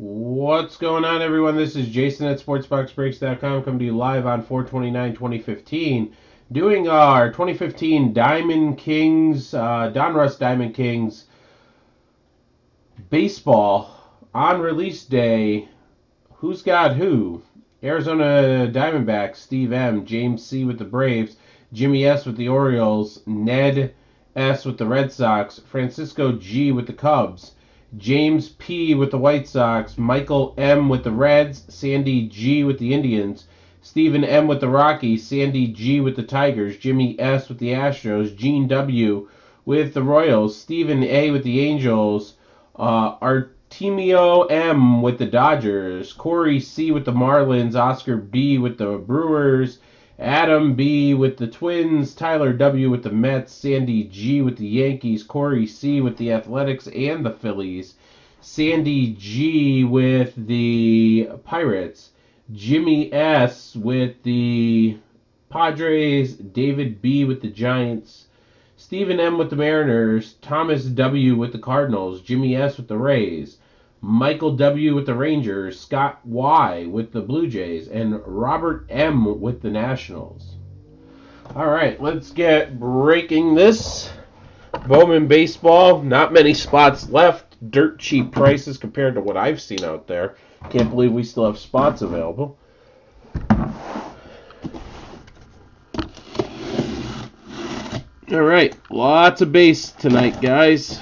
What's going on, everyone? This is Jason at SportsBoxBreaks.com coming to you live on 429 2015. Doing our 2015 Diamond Kings, uh, Donruss Diamond Kings baseball on release day. Who's got who? Arizona Diamondbacks, Steve M, James C with the Braves, Jimmy S with the Orioles, Ned S with the Red Sox, Francisco G with the Cubs. James P. with the White Sox, Michael M. with the Reds, Sandy G. with the Indians, Stephen M. with the Rockies, Sandy G. with the Tigers, Jimmy S. with the Astros, Gene W. with the Royals, Stephen A. with the Angels, uh, Artemio M. with the Dodgers, Corey C. with the Marlins, Oscar B. with the Brewers, Adam B with the Twins, Tyler W with the Mets, Sandy G with the Yankees, Corey C with the Athletics and the Phillies, Sandy G with the Pirates, Jimmy S with the Padres, David B with the Giants, Stephen M with the Mariners, Thomas W with the Cardinals, Jimmy S with the Rays, Michael W. with the Rangers, Scott Y. with the Blue Jays, and Robert M. with the Nationals. All right, let's get breaking this. Bowman Baseball, not many spots left. Dirt cheap prices compared to what I've seen out there. Can't believe we still have spots available. All right, lots of base tonight, guys.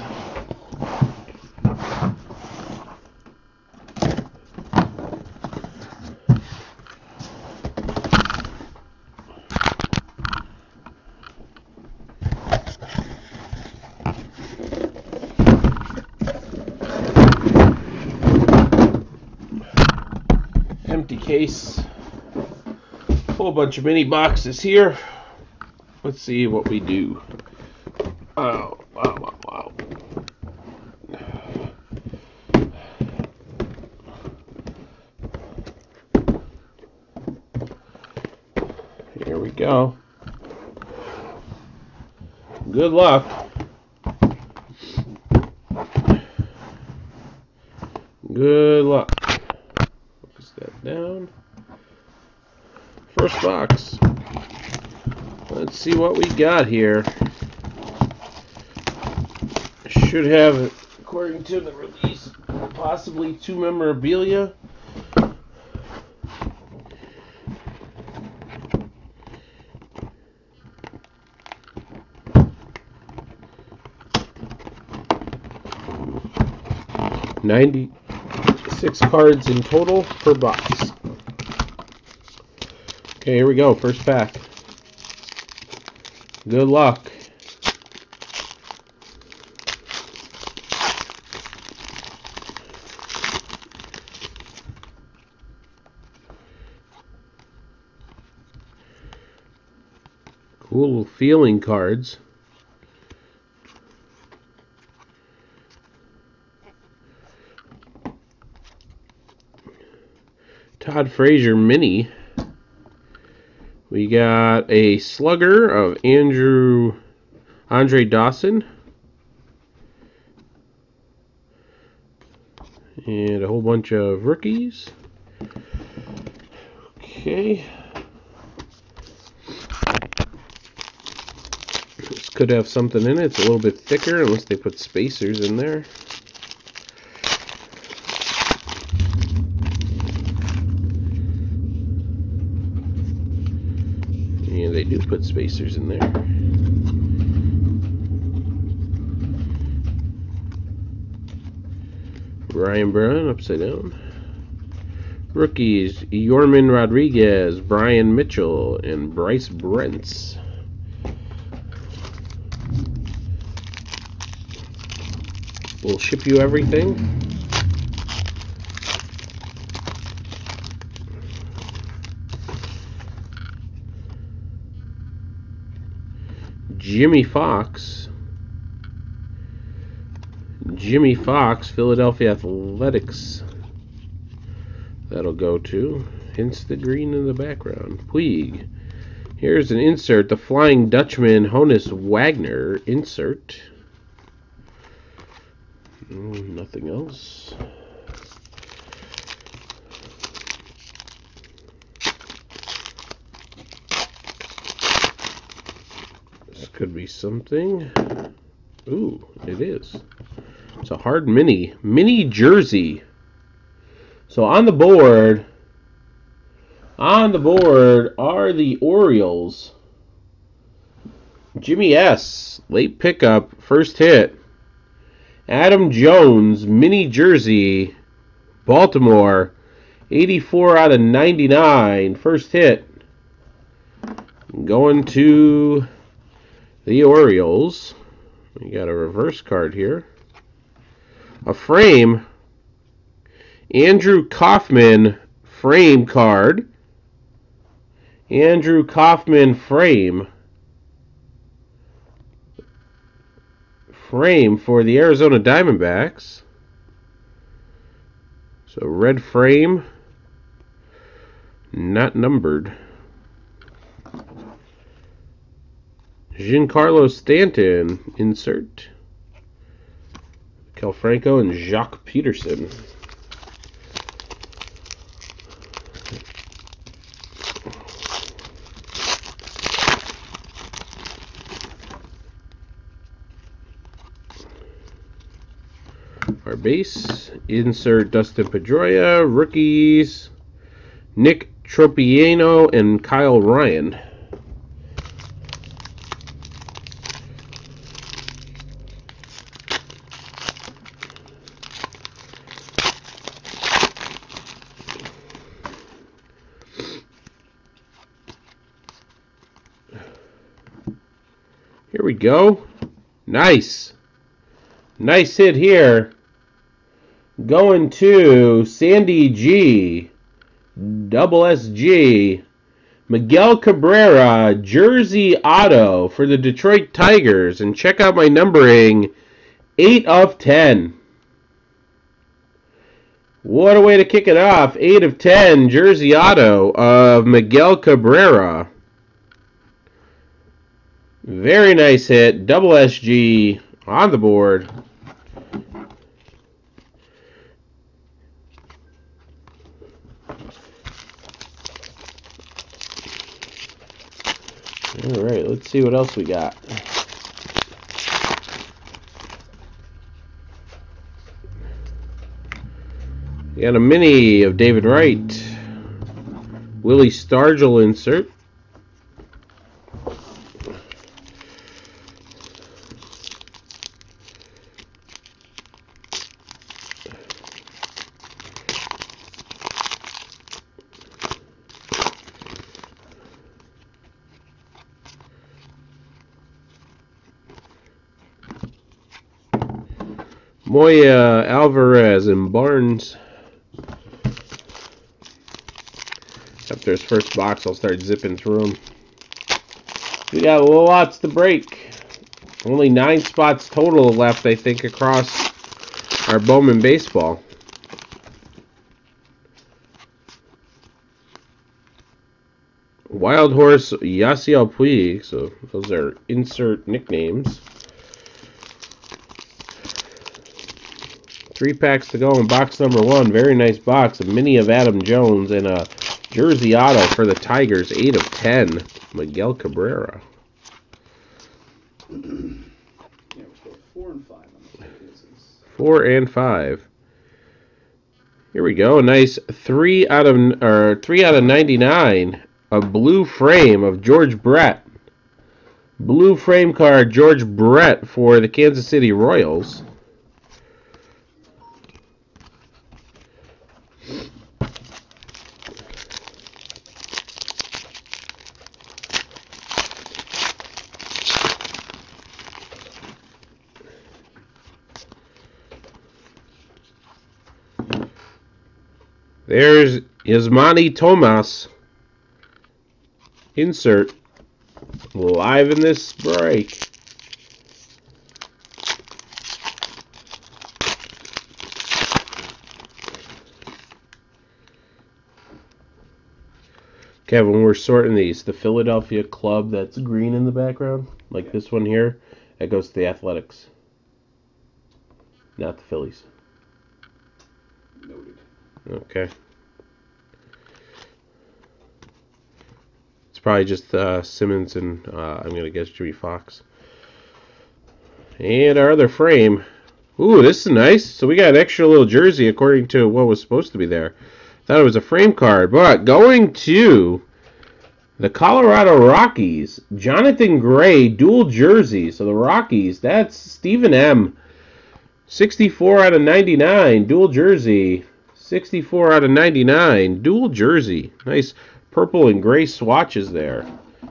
empty case. Whole bunch of mini boxes here. Let's see what we do. Oh, wow, wow, wow. Here we go. Good luck. Good luck that down. First box. Let's see what we got here. Should have, according to the release, possibly two memorabilia. Ninety six cards in total per box. Okay, here we go. First pack. Good luck. Cool feeling cards. Todd Frazier mini. We got a slugger of Andrew Andre Dawson. And a whole bunch of rookies. Okay. This could have something in it. It's a little bit thicker unless they put spacers in there. Yeah, they do put spacers in there. Ryan Braun, upside down. Rookies, Yorman Rodriguez, Brian Mitchell, and Bryce Brentz. We'll ship you everything. Jimmie Foxx. Jimmie Foxx, Philadelphia Athletics. That'll go to. Hence the green in the background. Puig. Here's an insert. The Flying Dutchman Honus Wagner insert. Mm, nothing else. Could be something. Ooh, it is. It's a hard mini. Mini jersey. So on the board, on the board are the Orioles. Jimmy S. Late pickup. First hit. Adam Jones. Mini jersey. Baltimore. 84 out of 99. First hit. Going to the Orioles. We got a reverse card here. A frame. Andrew Kaufman frame card. Andrew Kaufman frame. Frame for the Arizona Diamondbacks. So red frame. Not numbered. Giancarlo Stanton, insert. Cal Franco and Joc Pederson. Our base, insert Dustin Pedroia, rookies, Nick Tropiano, and Kyle Ryan. Go. Nice. Nice hit here. Going to Sandy G. Double SG. Miguel Cabrera, Jersey Auto for the Detroit Tigers. And check out my numbering 8 of 10. What a way to kick it off. 8 of 10, Jersey Auto of Miguel Cabrera. Very nice hit. Double SG on the board. All right, let's see what else we got. We got a mini of David Wright. Willie Stargell insert. Moya Alvarez and Barnes. After his first box, I'll start zipping through them. We got lots to break. Only nine spots total left, I think, across our Bowman baseball. Wild Horse Yasiel Puig, so those are insert nicknames. Three packs to go in box number one. Very nice box. A mini of Adam Jones and a jersey auto for the Tigers. 8 of 10. Miguel Cabrera. Yeah, four and five on the cases. 4 and 5. Here we go. A nice 3 out of or 3 out of 99. A blue frame of George Brett. Blue frame card George Brett for the Kansas City Royals. There's Yasmany Tomas. Insert. Live in this break. Kevin, when we're sorting these, the Philadelphia club that's green in the background, like this one here, that goes to the Athletics. Not the Phillies. Okay. It's probably just uh, Simmons and uh, I'm gonna guess Jimmie Foxx. And our other frame. Ooh, this is nice. So we got an extra little jersey according to what was supposed to be there. Thought it was a frame card, but going to the Colorado Rockies, Jonathan Gray dual jersey. So the Rockies, that's Stephen M. 64 out of 99 dual jersey. 64 out of 99 dual jersey. Nice purple and gray swatches there.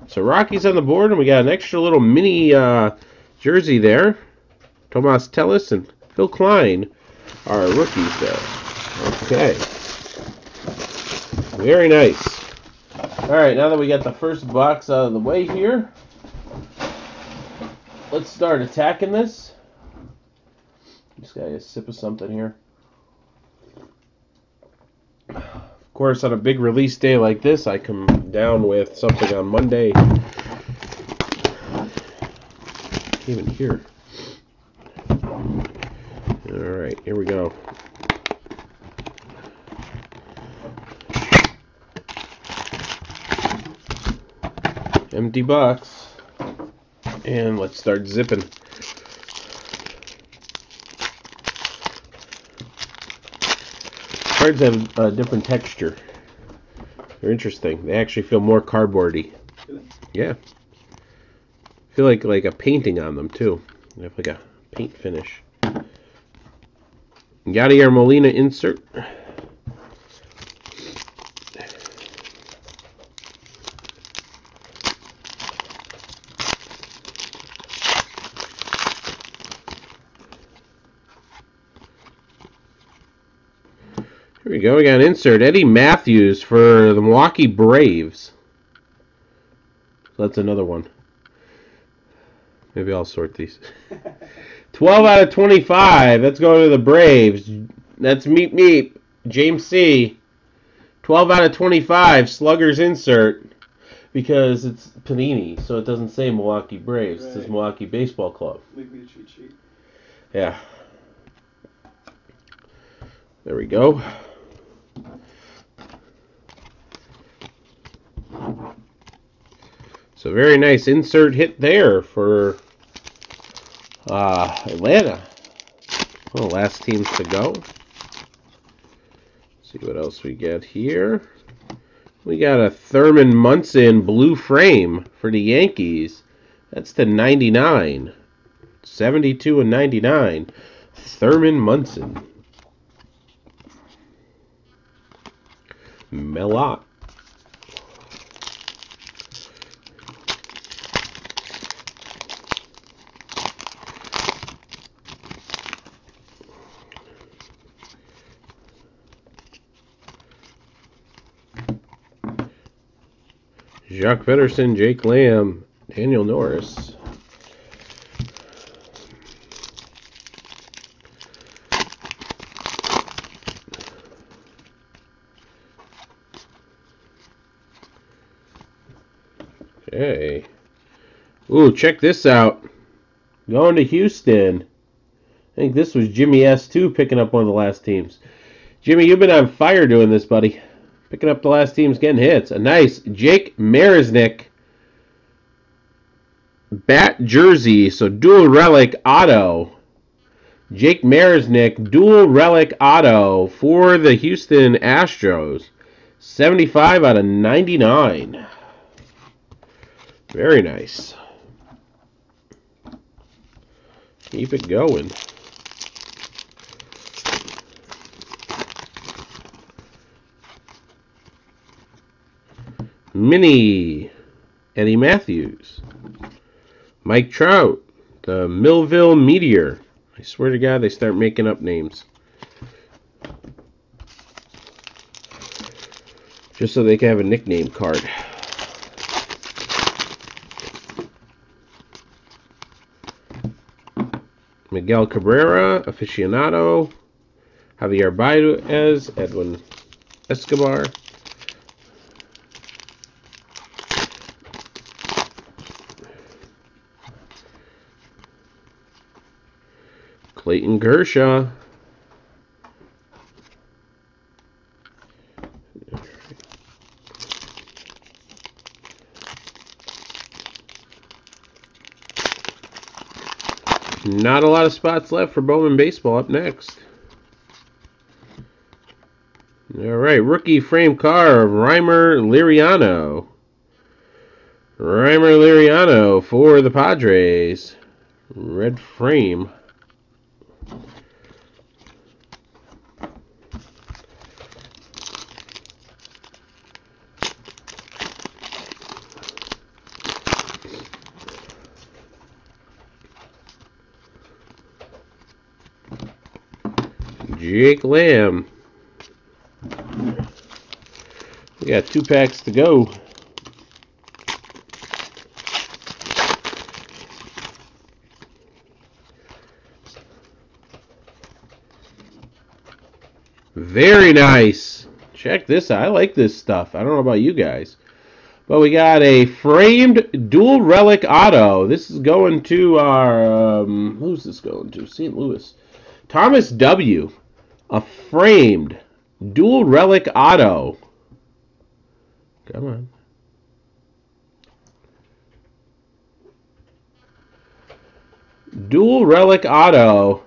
So Rockies on the board, and we got an extra little mini uh, jersey there. Tomas Telis and Phil Klein are rookies there. Okay. Very nice. All right, now that we got the first box out of the way here, let's start attacking this. Just got a sip of something here. Of course, on a big release day like this, I come down with something on Monday. Even hear. All right, here we go. Empty box. And let's start zipping. Cards have a different texture. They're interesting. They actually feel more cardboardy. Yeah. Feel like like a painting on them too. They have like a paint finish. Yadier Molina insert. Go. We got an insert. Eddie Mathews for the Milwaukee Braves. That's another one. Maybe I'll sort these. 12 out of 25. Let's go to the Braves. That's Meep Meep. James C. 12 out of 25. Sluggers insert. Because it's Panini, so it doesn't say Milwaukee Braves. It says Milwaukee Baseball Club. Make me a cheat sheet. Yeah. There we go. So very nice insert hit there for uh, Atlanta. Well, last teams to go. see what else we get here. We got a Thurman Munson blue frame for the Yankees. That's to 99. 72 and 99. Thurman Munson. Mel Ott. Joc Pederson, Jake Lamb, Daniel Norris. Okay. Ooh, check this out. Going to Houston. I think this was Jimmy S2 picking up one of the last teams. Jimmy, you've been on fire doing this, buddy. Picking up the last teams, getting hits. A nice Jake Marisnick bat jersey. So dual relic auto. Jake Marisnick dual relic auto for the Houston Astros. 75 out of 99. Very nice. Keep it going. Mini Eddie Mathews. Mike Trout, the Millville Meteor. I swear to God, they start making up names. Just so they can have a nickname card. Miguel Cabrera, aficionado. Javier Baez, Edwin Escobar. Clayton Kershaw. Not a lot of spots left for Bowman Baseball up next. All right, rookie frame car of Rymer Liriano. Rymer Liriano for the Padres. Red frame. Jake Lamb. We got two packs to go. Very nice. Check this out. I like this stuff. I don't know about you guys. But we got a framed dual relic auto. This is going to our um, who's this going to? St. Louis. Thomas W. A framed dual relic auto. Come on. Dual relic auto.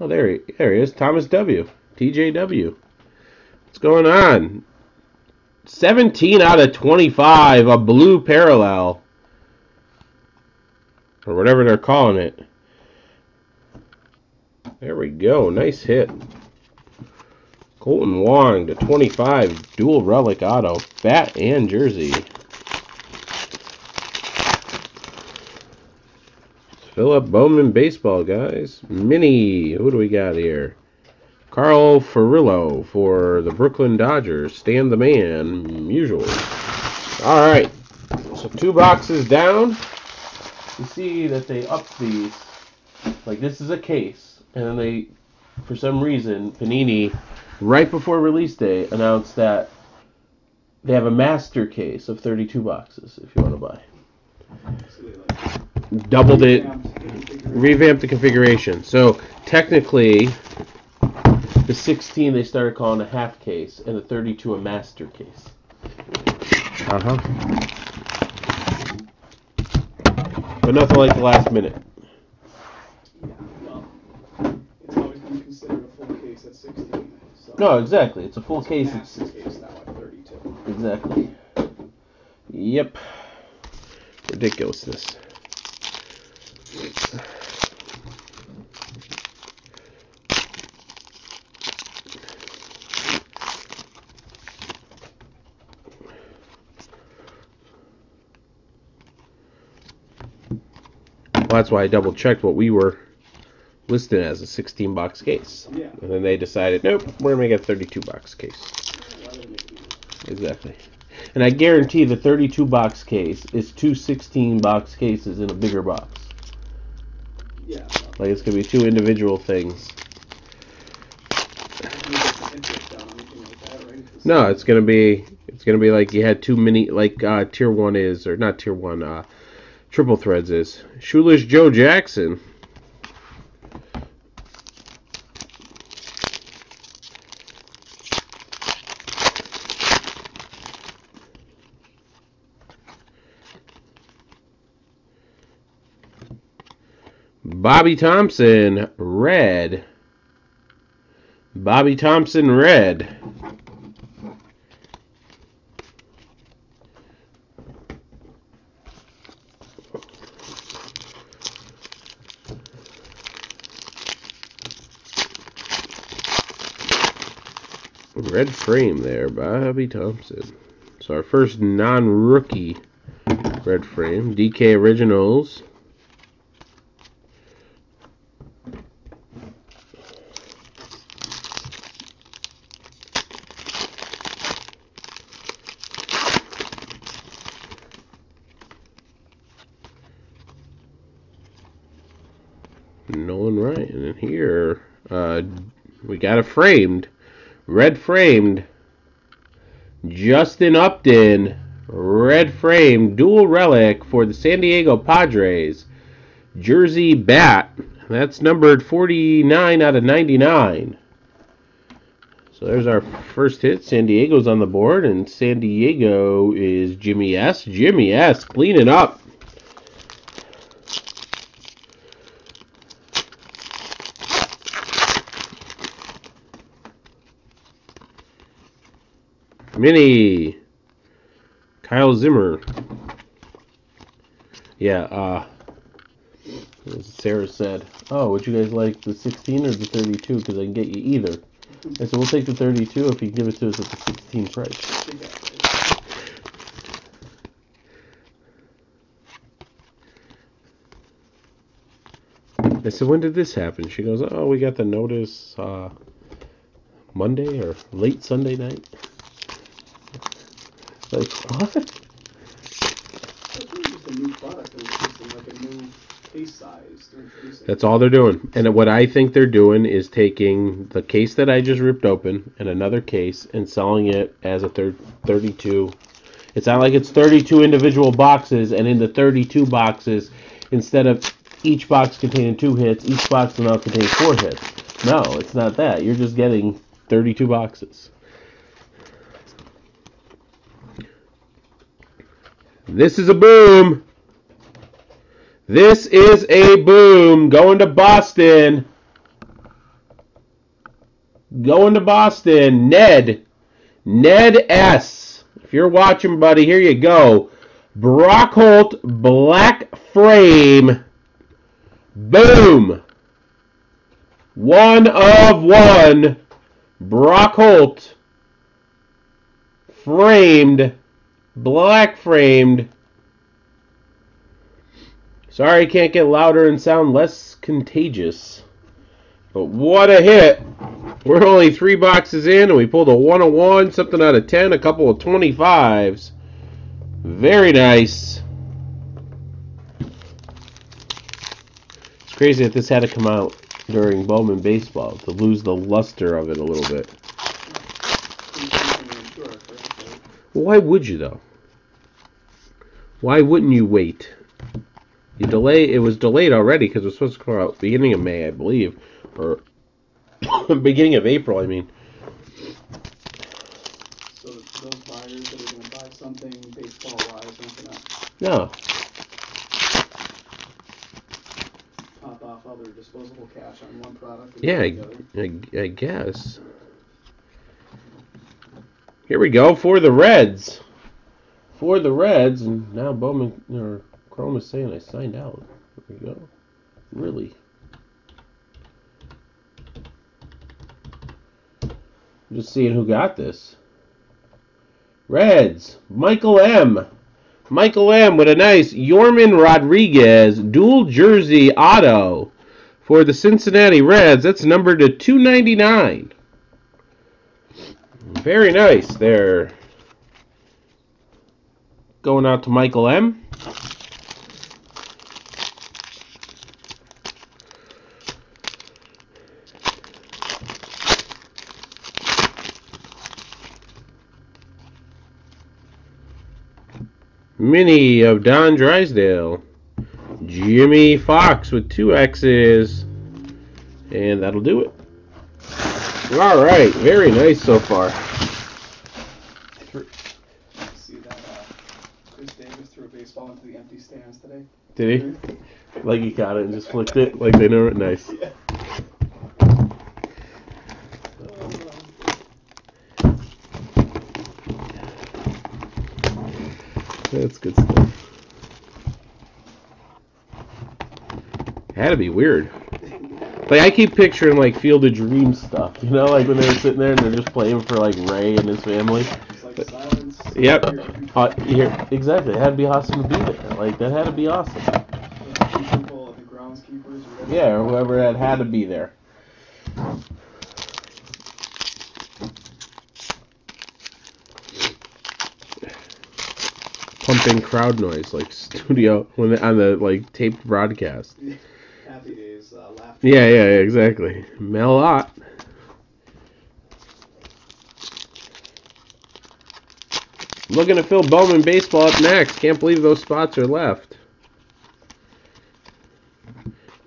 Oh, there he, there he is. Thomas W. TJW. What's going on? 17 out of 25, a blue parallel. Or whatever they're calling it. There we go. Nice hit. Kolten Wong to 25, dual relic auto, bat and jersey. Philip Bowman baseball, guys. Mini. Who do we got here? Carl Furillo for the Brooklyn Dodgers. Stan the man, Musial. All right. So two boxes down. You see that they up these. Like this is a case, and then they, for some reason, Panini, right before release day, announced that they have a master case of 32 boxes if you want to buy. So they, like, Doubled it, revamped the configuration. revamped the configuration. So technically, the 16 they started calling a half case, and the 32 a master case. Uh huh. But nothing like the last minute. Yeah, well, it's always been considered a full case at 16. So No, exactly. It's a full case. It's Master case now at 32. exactly. Yep. Ridiculousness. Well, that's why I double checked what we were listed as a 16 box case. Yeah. And then they decided, nope, we're going to make a 32 box case. Why would it make it easier? Exactly. And I guarantee the 32 box case is two 16 box cases in a bigger box. Yeah. Like it's going to be two individual things. you get the interest down or anything like that, right? It's- No, it's going to be it's going to be like you had two mini like uh tier 1 is or not tier 1 uh triple threads is. Shoeless Joe Jackson. Bobby Thomson, red. Bobby Thomson, red. Red frame there, Bobby Thomson. So our first non-rookie red frame, DK Originals. Nolan Ryan. And here, uh, a framed, red framed, Justin Upton, red framed, dual relic for the San Diego Padres, jersey bat. That's numbered 49 out of 99. So there's our first hit. San Diego's on the board, and San Diego is Jimmy S. Jimmy S. cleaning up. Mini. Kyle Zimmer. Yeah, uh, as Sarah said, oh, would you guys like the 16 or the 32? Because I can get you either. I said, we'll take the 32 if you give it to us at the 16 price. I said, when did this happen? She goes, oh, we got the notice uh, Monday or late Sunday night. They're introducing. That's all they're doing. And what I think they're doing is taking the case that I just ripped open and another case and selling it as a third 32. It's not like it's 32 individual boxes, and in the 32 boxes, instead of each box containing two hits, each box will now contain four hits. No, it's not that. You're just getting 32 boxes. This is a boom. This is a boom. Going to Boston. Going to Boston. Ned. Ned S. If you're watching, buddy, here you go. Brock Holt Black Frame. Boom. One of one. Brock Holt. Framed. Black framed. Sorry, can't get louder and sound less contagious. But what a hit! We're only three boxes in, and we pulled a 101, something out of 10, a couple of 25s. Very nice. It's crazy that this had to come out during Bowman baseball to lose the luster of it a little bit. Sure, correct. Well, why would you though? Why wouldn't you wait? You delay. It was delayed already because it was supposed to come out beginning of May, I believe, or beginning of April. I mean, So those buyers that are going to buy something baseball wise aren't going to no. pop off other disposable cash on one product. Yeah, other. I, I guess. Here we go for the Reds. For the Reds, and now Bowman or Chrome is saying I signed out. There we go. Really. Just seeing who got this. Reds, Michael M. Michael M. with a nice Yorman Rodriguez dual jersey auto for the Cincinnati Reds. That's numbered to 299. Very nice there. Going out to Michael M. Mini of Don Drysdale. Jimmie Foxx with two X's. And that'll do it. All right, very nice so far. See that uh, Chris Davis threw a baseball into the empty stands today? Did he? Like he got it and just flicked it, like they know it. Nice. Yeah. That's good stuff. Had to be weird. Like I keep picturing like Field of Dreams stuff, you know, like when they're sitting there and they're just playing for like Ray and his family. Like silence. Yep. Uh, here, exactly. It had to be awesome to be there. Like that had to be awesome. Yeah, or whoever had had to be there. Pumping crowd noise like studio when they, on the like taped broadcast. Happy uh. Yeah, yeah, yeah, exactly. Mel Ott. Looking to fill Bowman baseball up next. Can't believe those spots are left.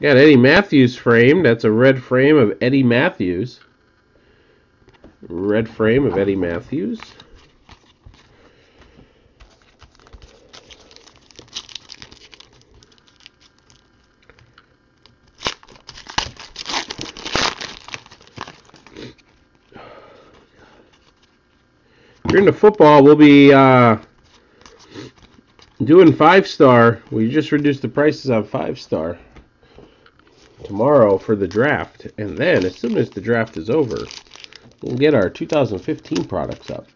Got Eddie Mathews framed. That's a red frame of Eddie Mathews. Red frame of Eddie Mathews. You're into football, we'll be uh, doing five star. We just reduced the prices on five star tomorrow for the draft, and then as soon as the draft is over, we'll get our 2015 products up.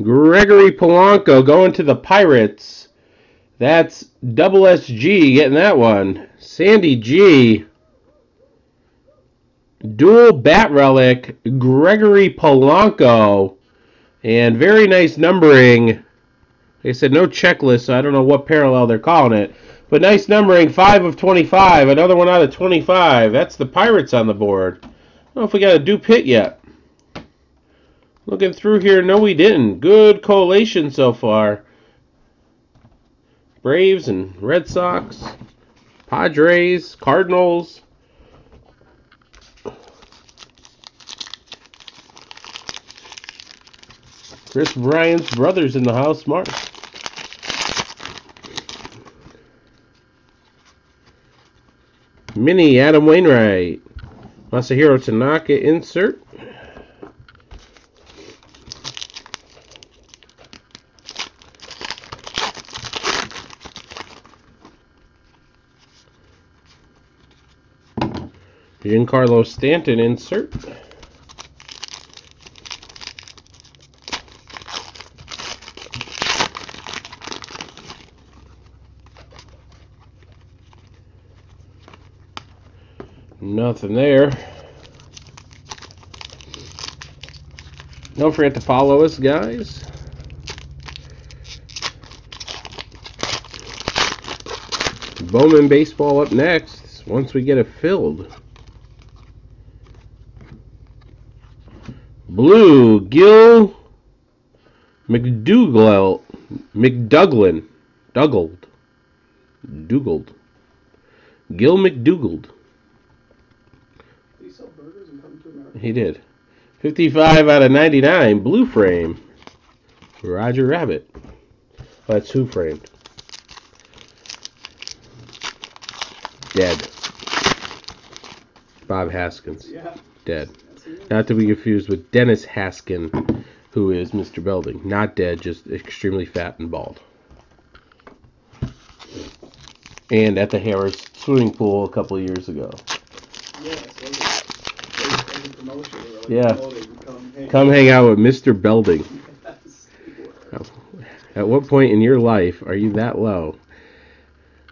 Gregory Polanco going to the Pirates. That's double SG getting that one. Sandy G. Dual bat relic. Gregory Polanco. And very nice numbering. They said no checklist, so I don't know what parallel they're calling it. But nice numbering, 5 of 25. Another one out of 25. That's the Pirates on the board. I don't know if we got a dupe hit yet. Looking through here, no, we didn't. Good collation so far. Braves and Red Sox, Padres, Cardinals. Kris Bryant's brothers in the house, Mark. Mini Adam Wainwright. Masahiro Tanaka insert. Giancarlo Stanton insert. Nothing there. Don't forget to follow us, guys. Bowman Baseball up next once we get it filled. Blue, Gil McDougall, McDouglin, Dougled, Dougled, Gil McDougald. Do you sell burgers and come to America? He did. 55 out of 99, blue frame. Roger Rabbit. That's who framed. Dead. Bob Haskins. Yeah. Dead. Not to be confused with Dennis Haskin, who is Mr. Belding. Not dead, just extremely fat and bald. And at the Harris swimming pool a couple of years ago. Yeah, so it was, it was a promotion. They Yeah. Come, hang out with Mr. Belding. Yes, they were. At what point in your life are you that low?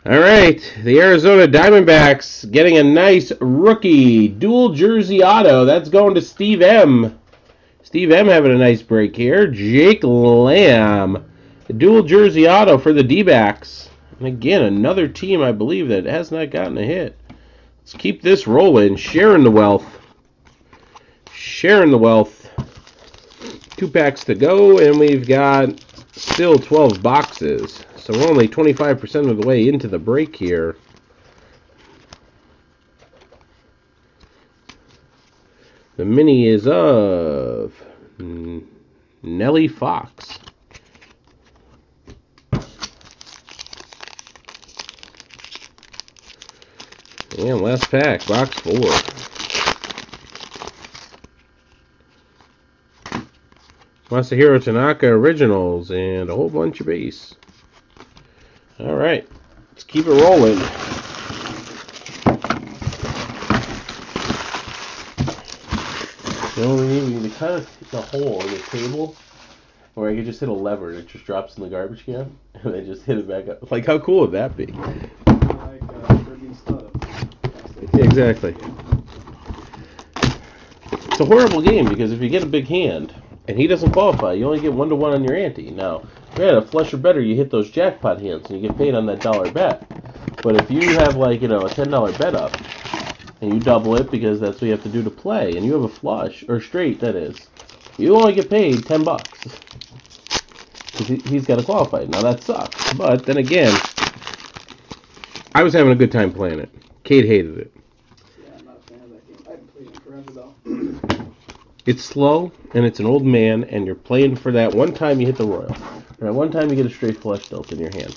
All right, the Arizona Diamondbacks getting a nice rookie dual jersey auto. That's going to Steve M. Steve M having a nice break here. Jake Lamb, dual jersey auto for the D-backs. And again, another team I believe that has not gotten a hit. Let's keep this rolling, sharing the wealth. Sharing the wealth. Two packs to go, and we've got still 12 boxes. So we're only 25% of the way into the break here. The mini is of N- Nellie Fox. And last pack, box four. Masahiro Tanaka originals and a whole bunch of base. All right, let's keep it rolling. You know what we need? We need to kind of hit the hole in the table, or I could just hit a lever and it just drops in the garbage can, and then just hit it back up. Like, how cool would that be? Like uh, Caribbean Stud. Yeah, exactly. It's a horrible game because if you get a big hand and he doesn't qualify, you only get one to one on your ante. Now, man, a flush or better, you hit those jackpot hands and you get paid on that dollar bet. But if you have like you know a ten dollar bet up and you double it because that's what you have to do to play, and you have a flush or straight that is, you only get paid ten bucks. 'Cause he, he's got to qualify. Now that sucks. But then again, I was having a good time playing it. Kate hated it. Yeah. It's slow and it's an old man, and you're playing for that one time you hit the royal, and at one time you get a straight flush dealt in your hand.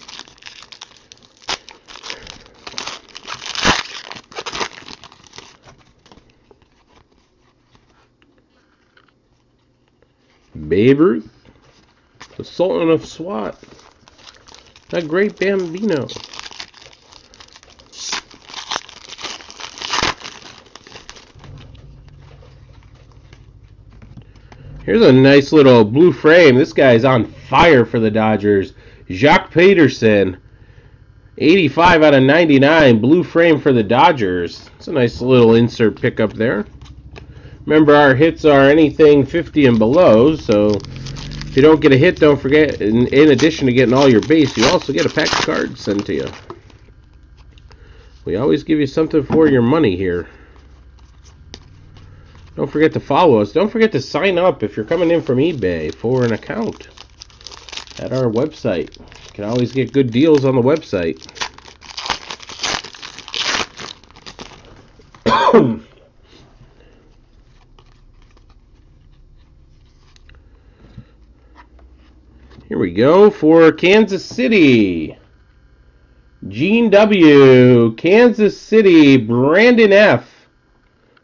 Babe Ruth, the Sultan of SWAT, that great Bambino. Here's a nice little blue frame. This guy's on fire for the Dodgers. Joc Pederson, 85 out of 99, blue frame for the Dodgers. It's a nice little insert pickup there. Remember, our hits are anything 50 and below, so if you don't get a hit, don't forget, in, in addition to getting all your base, you also get a pack of cards sent to you. We always give you something for your money here. Don't forget to follow us. Don't forget to sign up if you're coming in from eBay for an account at our website. You can always get good deals on the website. Here we go for Kansas City. Gene W. Kansas City. Brandon F.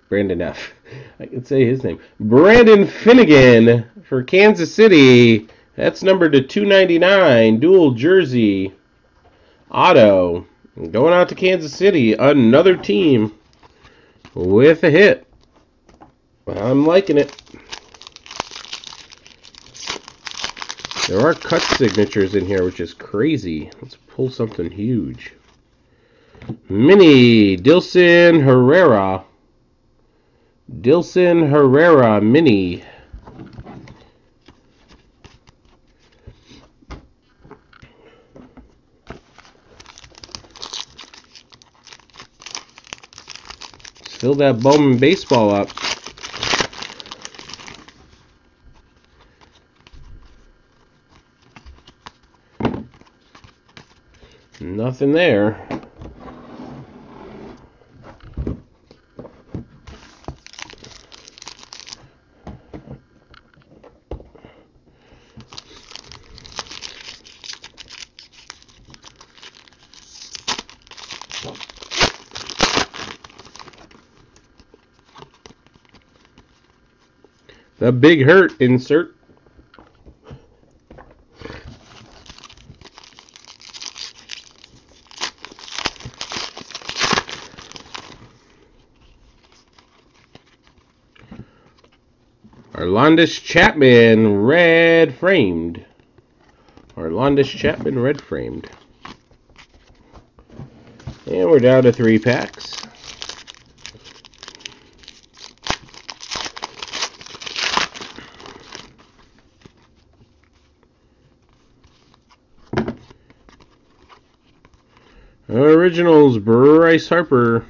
Brandon F. I can say his name. Brandon Finnegan for Kansas City. That's numbered to 299. Dual jersey. Auto. Going out to Kansas City. Another team with a hit. I'm liking it. There are cut signatures in here, which is crazy. Let's pull something huge. Mini Dilson Herrera. Dilson Herrera Mini. Let's fill that Bowman baseball up. Nothing there. The big hurt insert. Aroldis Chapman red framed. Aroldis Chapman red framed. And we're down to three packs. Originals Bryce Harper.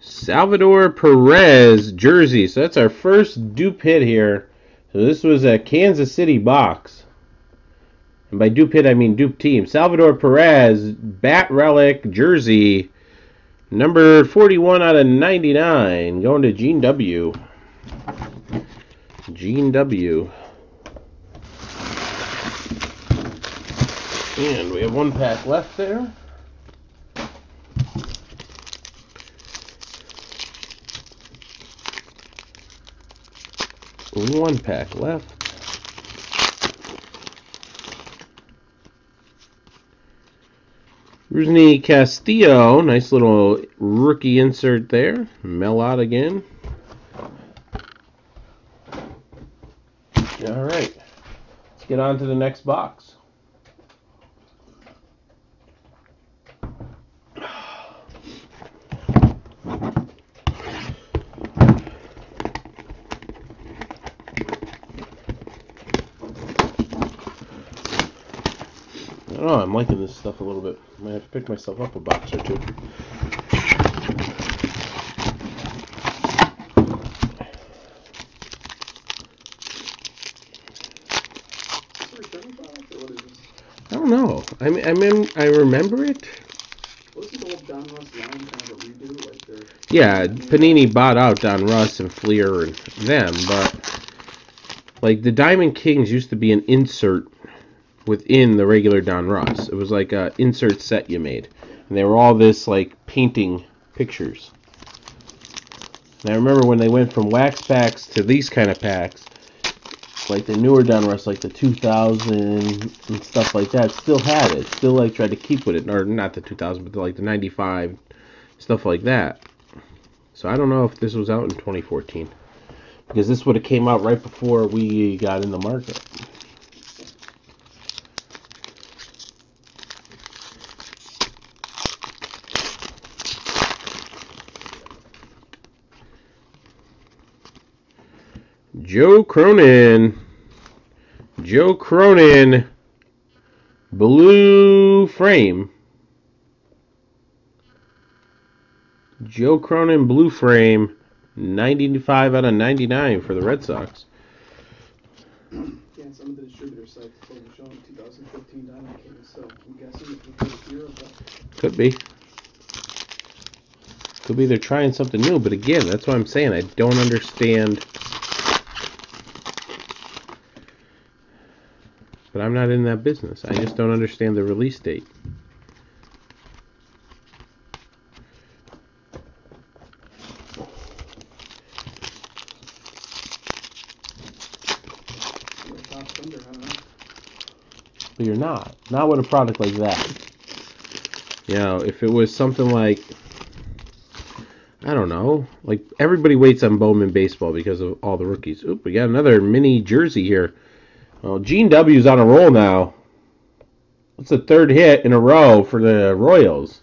Salvador Perez jersey. So that's our first dupe hit here. So this was a Kansas City box. And by dupe hit, I mean dupe team. Salvador Perez, bat relic jersey. Number 41 out of 99. Going to Gene W. Gene W. And we have one pack left there. One pack left. Rusney Castillo, nice little rookie insert there. Mel Ott again. All right, let's get on to the next box. I don't know, I'm liking this stuff a little bit. I might have to pick myself up a box or two. Three seventy-five, or what is this? I don't know. I mean, I mean, I remember it. Wasn't the old Donruss line kind of a redo, like they're Yeah, Panini bought out Donruss and Fleer and them, but like the Diamond Kings used to be an insert within the regular Donruss. It was like a insert set you made, and they were all this like painting pictures. And I remember when they went from wax packs to these kind of packs, like the newer Donruss, like the 2000 and stuff like that, still had it. Still like tried to keep with it, or not the 2000, but like the 95 stuff like that. So I don't know if this was out in 2014 because this would have came out right before we got in the market. Joe Cronin. Joe Cronin. Blue frame. Joe Cronin blue frame. 95 out of 99 for the Red Sox. Yeah, some of the distributor sites showing 2015 Diamond so I'm guessing it was a year of that. Could be. Could be they're trying something new, but again, that's what I'm saying. I don't understand. But I'm not in that business. I just don't understand the release date. You're a top spender, I don't. But you're not. Not with a product like that. You know, if it was something like I don't know, like everybody waits on Bowman baseball because of all the rookies. Oop, we got another mini jersey here. Well, Gene W's on a roll now. That's the third hit in a row for the Royals.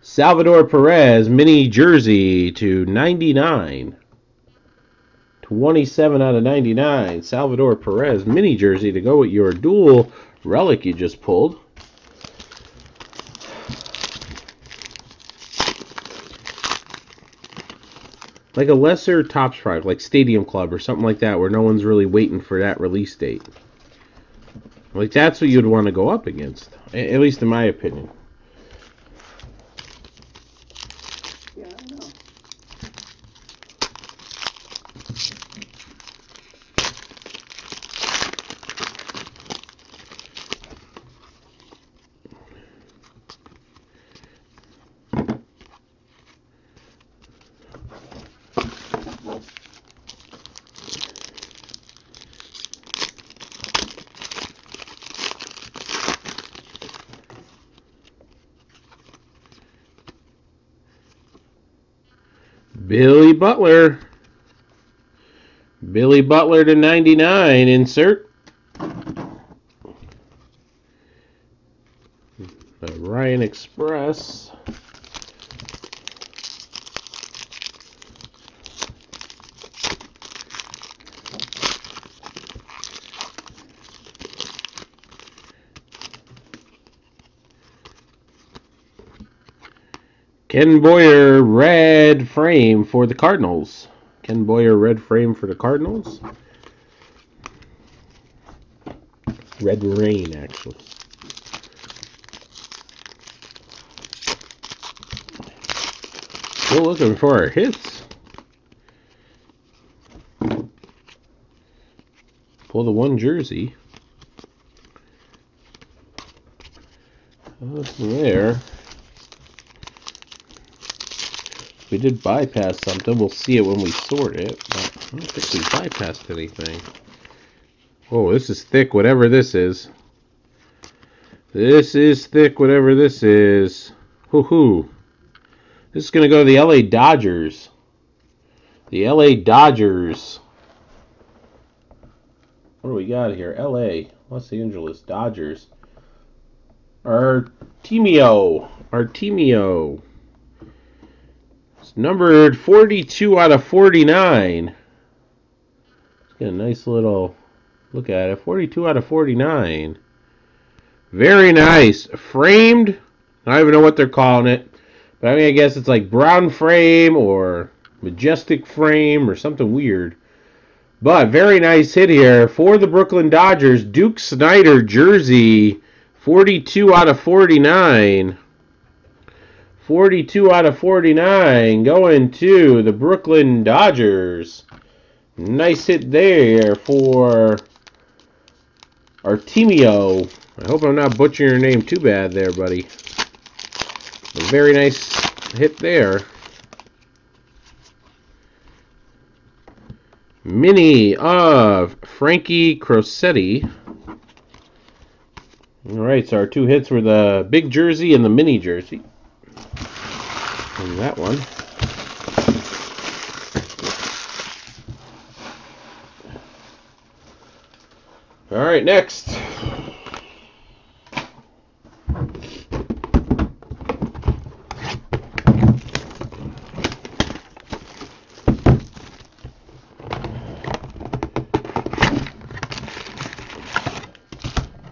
Salvador Perez mini jersey to 99. 27 out of 99. Salvador Perez mini jersey to go with your dual relic you just pulled. Like a lesser Topps product, like Stadium Club or something like that, where no one's really waiting for that release date. Like that's what you'd want to go up against, at least in my opinion. Yeah, I don't know. Billy Butler. Billy Butler to 99. Insert. The Ryan Express. Ken Boyer red frame for the Cardinals. Ken Boyer red frame for the Cardinals. Red rain, actually. Still looking for our hits. Pull the one jersey. There. We did bypass something. We'll see it when we sort it. But I don't think we bypassed anything. Oh, this is thick, whatever this is. This is thick, whatever this is. Hoo hoo. This is going to go to the LA Dodgers. The LA Dodgers. What do we got here? LA, Los Angeles Dodgers. Artemio. Artemio. Numbered 42 out of 49. Let's get a nice little look at it. 42 out of 49. Very nice. Framed. I don't even know what they're calling it. But I mean, I guess it's like brown frame or majestic frame or something weird. But very nice hit here for the Brooklyn Dodgers. Duke Snider jersey. 42 out of 49. 42 out of 49 going to the Brooklyn Dodgers. Nice hit there for Artemio. I hope I'm not butchering your name too bad there, buddy. A very nice hit there. Mini of Frankie Crosetti. Alright, so our two hits were the big jersey and the mini jersey. And that one. Alright, next.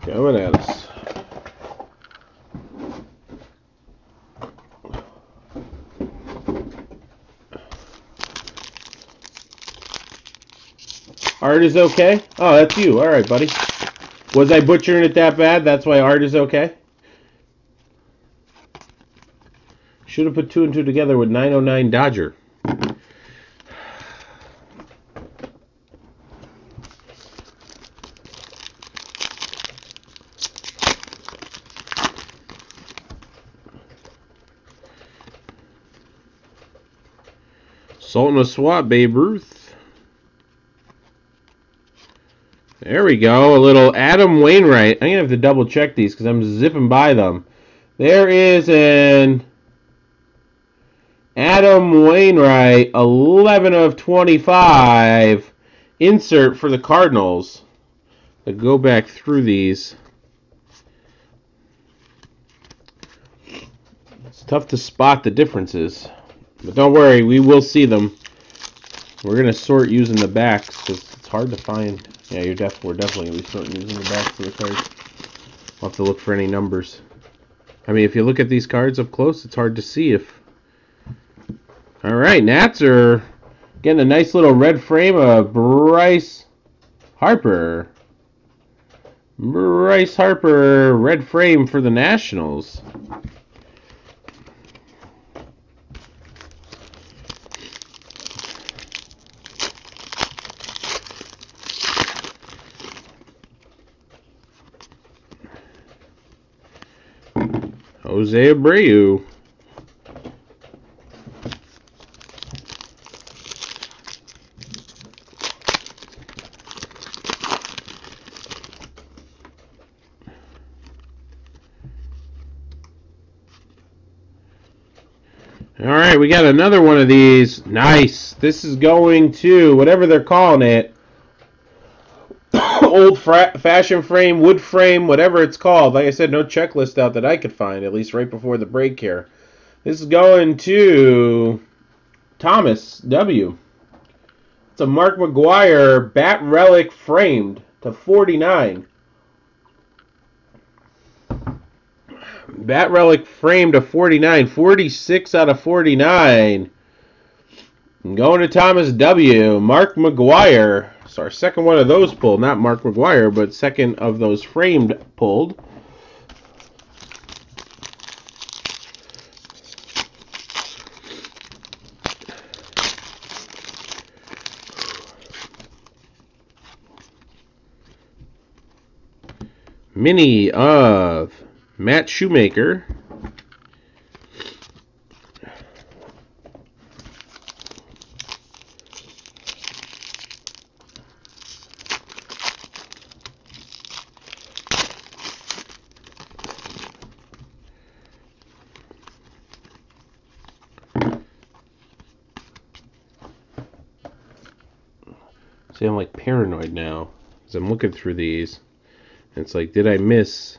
Coming at us. Art is okay? Oh, that's you. All right, buddy. Was I butchering it that bad? That's why art is okay? Should have put two and two together with 909 Dodger. Sultan of SWAT, Babe Ruth. There we go. A little Adam Wainwright. I'm going to have to double check these because I'm zipping by them. There is an Adam Wainwright, 11 of 25 insert for the Cardinals. To go back through these. It's tough to spot the differences. But don't worry, we will see them. We're going to sort using the backs because it's hard to find. Yeah, you're def we're definitely going to be sorting using the backs of the cards. We'll have to look for any numbers. I mean, if you look at these cards up close, it's hard to see if... Alright, Nats are getting a nice little red frame of Bryce Harper. Bryce Harper, red frame for the Nationals. Jose Abreu. All right, we got another one of these. Nice. This is going to whatever they're calling it. Old fra- fashion frame, wood frame, whatever it's called. Like I said, no checklist out that I could find, at least right before the break here. This is going to Thomas W. It's a Mark McGwire bat relic framed to 49. Bat relic framed to 49. 46 out of 49. I'm going to Thomas W. Mark McGwire. Our second one of those pulled. Not Mark McGwire, but second of those framed pulled. Mini of Matt Shoemaker. See, I'm like paranoid I'm looking through these. It's like, did I miss?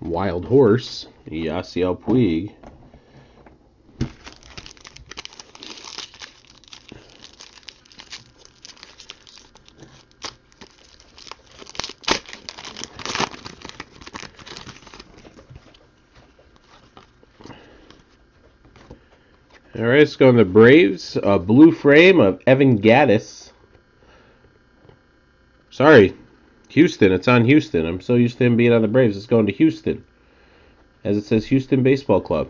Wild Horse, Yasiel Puig. Let's go on the Braves. A blue frame of Evan Gattis. Sorry, Houston. It's on Houston. I'm so used to him being on the Braves. It's going to Houston. As it says Houston Baseball Club.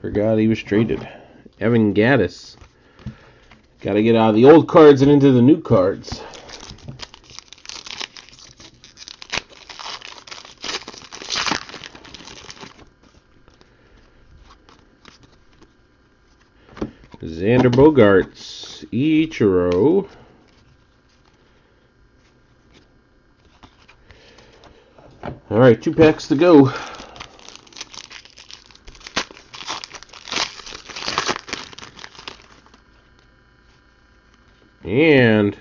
Forgot he was traded. Evan Gattis. Got to get out of the old cards and into the new cards. Xander Bogaerts, Ichiro. All right, two packs to go. And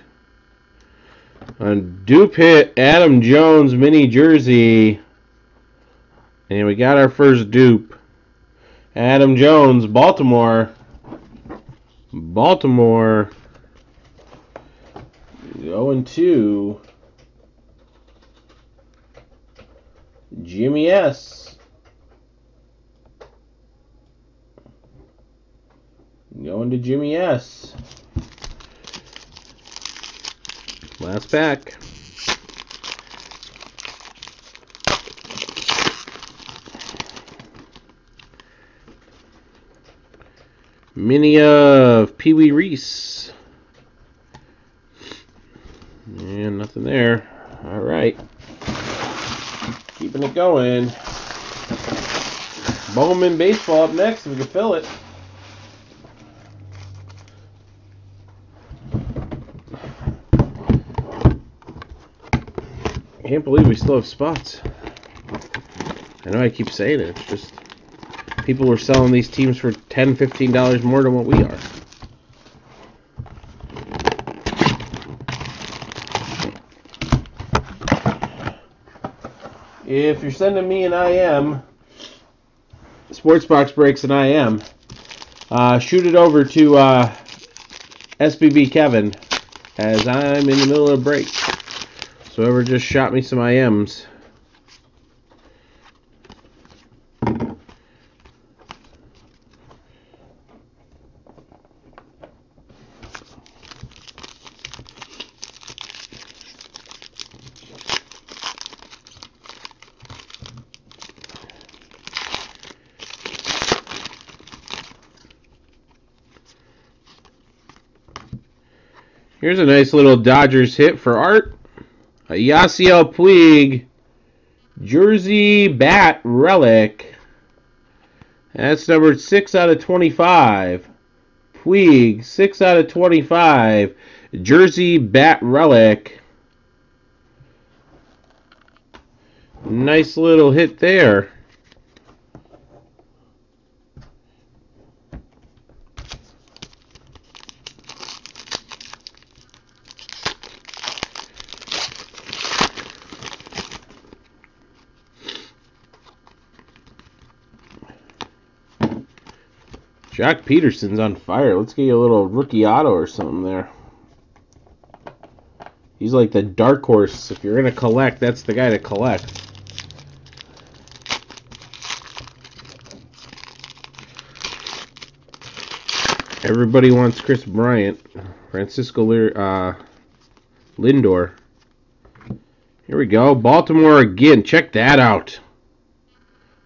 on dupe hit Adam Jones mini jersey. And we got our first dupe. Adam Jones, Baltimore. Baltimore oh going to Jimmy S. Going to Jimmy S. Last pack. Mini of Pee Wee Reese. And nothing there. All right. Keeping it going. Bowman Baseball up next we can fill it. Can't believe we still have spots. I know I keep saying it. It's just people were selling these teams for 10 $15 more than what we are. If you're sending me an IM, Sports Box Breaks an IM, uh, shoot it over to uh, SBB Kevin as I'm in the middle of a break. So whoever just shot me some IMs, Here's a nice little Dodgers hit for Art. A Yasiel Puig jersey bat relic. That's numbered 6 out of 25. Puig, 6 out of 25. Jersey bat relic. Nice little hit there. Joc Pederson's on fire. Let's get you a little rookie auto or something there. He's like the dark horse. If you're going to collect, that's the guy to collect. Everybody wants Kris Bryant. Francisco uh, Lindor. Here we go. Baltimore again. Check that out.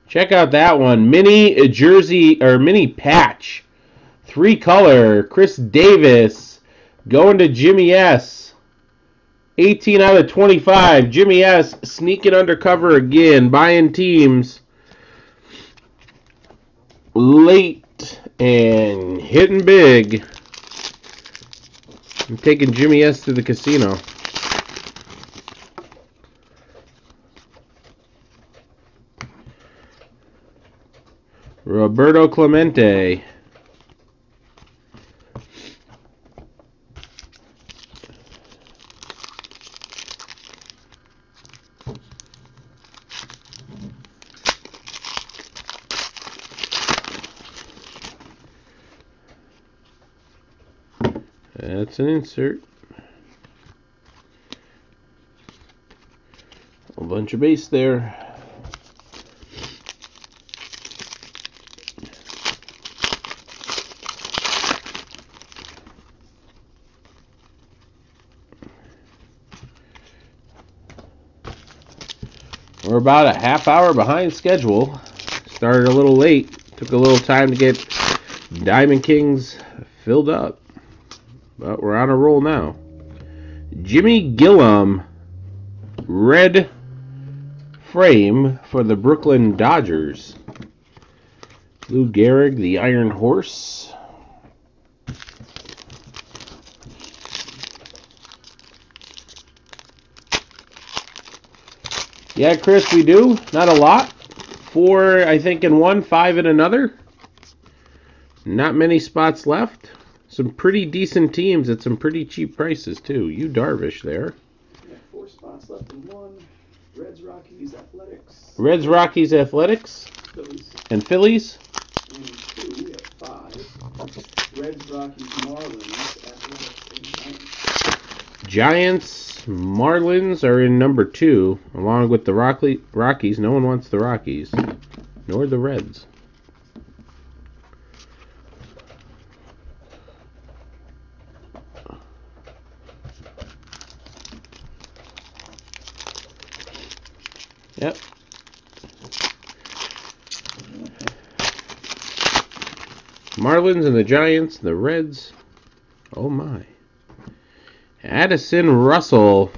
Check out that one. Mini jersey or mini patch. Three color. Chris Davis going to Jimmy S. 18 out of 25. Jimmy S. sneaking undercover again. Buying teams. Late and hitting big. I'm taking Jimmy S. to the casino. Roberto Clemente. That's an insert. A bunch of base there. We're about a half hour behind schedule. Started a little late. Took a little time to get Diamond Kings filled up. But we're on a roll now. Jimmy Gilliam, red frame for the Brooklyn Dodgers. Lou Gehrig, the Iron Horse. Yeah, Chris, we do. Not a lot. Four, I think, in one, five in another. Not many spots left. Some pretty decent teams at some pretty cheap prices, too. Yu Darvish there. Yeah, four spots left in one. Reds, Rockies, Athletics, Reds, Rockies, Athletics, Phillies, and Phillies. and two. We have five. Reds, Rockies, Marlins, Athletics, Giants. Marlins are in number two, along with the Rockies. No one wants the Rockies, nor the Reds. Yep. Marlins and the Giants, the Reds. Oh my. Addison Russell.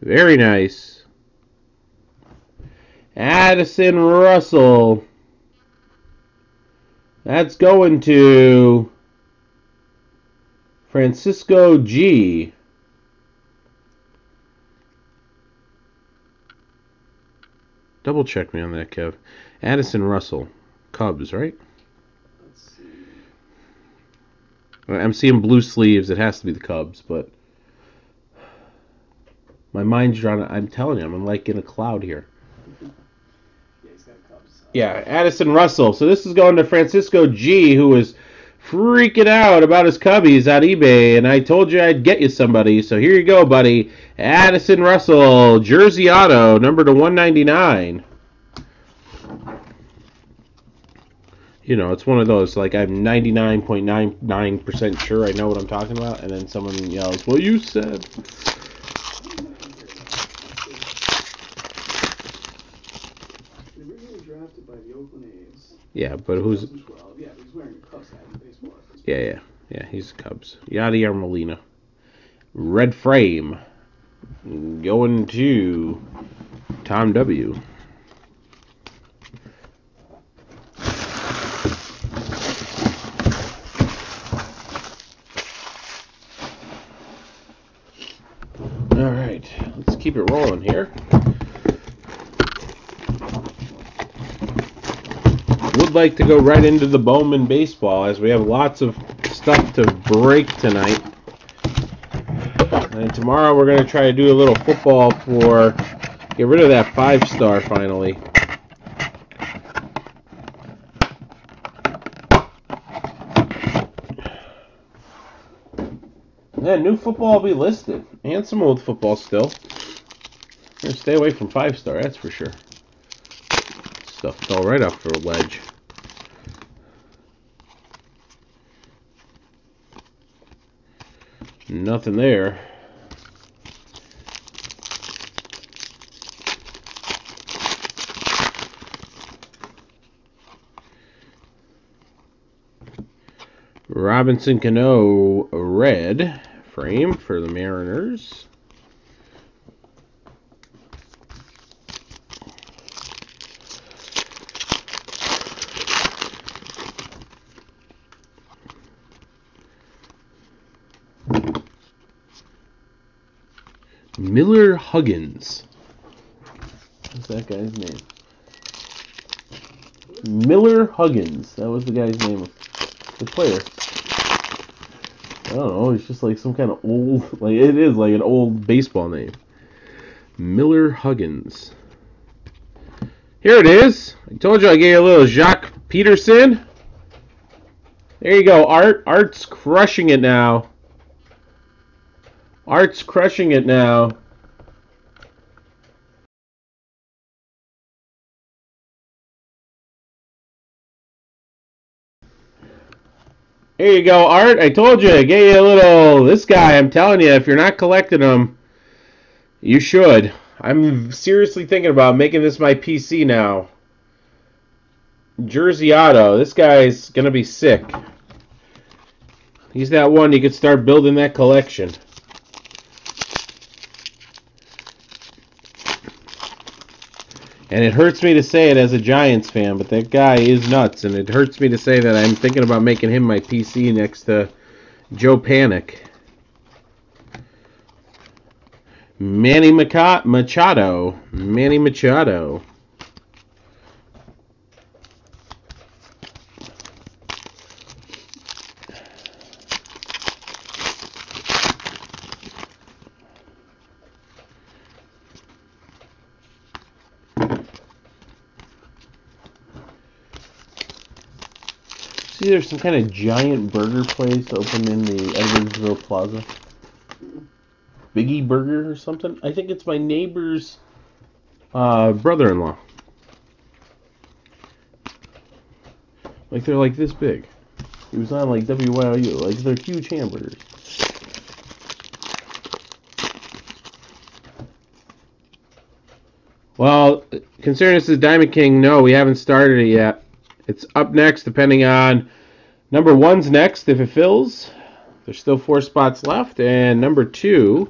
Very nice. Addison Russell. That's going to Francisco G. Double check me on that, Kev. Addison Russell. Cubs, right? Let's see. I'm seeing blue sleeves. It has to be the Cubs, but my mind's drawn. I'm telling you, I'm like in a cloud here. Yeah, Addison Russell. So this is going to Francisco G, who is freaking out about his Cubbies on eBay, and I told you I'd get you somebody. So here you go, buddy. Addison Russell, Jersey Auto, number to 199. You know, it's one of those like I'm 99.99% sure I know what I'm talking about, and then someone yells, "Well, you said." Originally drafted by the Oakland A's. Yeah, but who's 2012. Yeah, he's wearing Cubs hat in baseball. reference. Yeah, yeah, yeah. He's Cubs. Yadier Molina. Red frame. Going to Tom W. All right, let's keep it rolling here. would like to go right into the Bowman baseball as we have lots of stuff to break tonight. And tomorrow we're going to try to do a little football for get rid of that five star finally. Yeah, new football will be listed. And some old football still. Stay away from five star, that's for sure. Stuff fell right off the ledge. Nothing there. Robinson Cano red frame for the Mariners. Miller Huggins. What's that guy's name? Miller Huggins. That was the guy's name the player. I don't know. It's just like some kind of old, like it is like an old baseball name. Miller Huggins. Here it is. I told you I gave you a little Joc Pederson. There you go, Art. Art's crushing it now. Art's crushing it now. Here you go, Art. I told you, I gave you a little. This guy, I'm telling you, if you're not collecting them, you should. I'm seriously thinking about making this my PC now. Jersey Auto. This guy's gonna be sick. He's that one you could start building that collection. And it hurts me to say it as a Giants fan, but that guy is nuts, and it hurts me to say that I'm thinking about making him my PC next to Joe Panik. Manny Machado. Manny Machado. There's some kind of giant burger place open in the Edwardsville Plaza. Biggie Burger or something. I think it's my neighbor's uh, brother-in-law. Like they're like this big. He was on like WYU. Like they're huge hamburgers. Well, considering this is Diamond King, no, we haven't started it yet. It's up next, depending on number one's next if it fills. There's still four spots left, and number two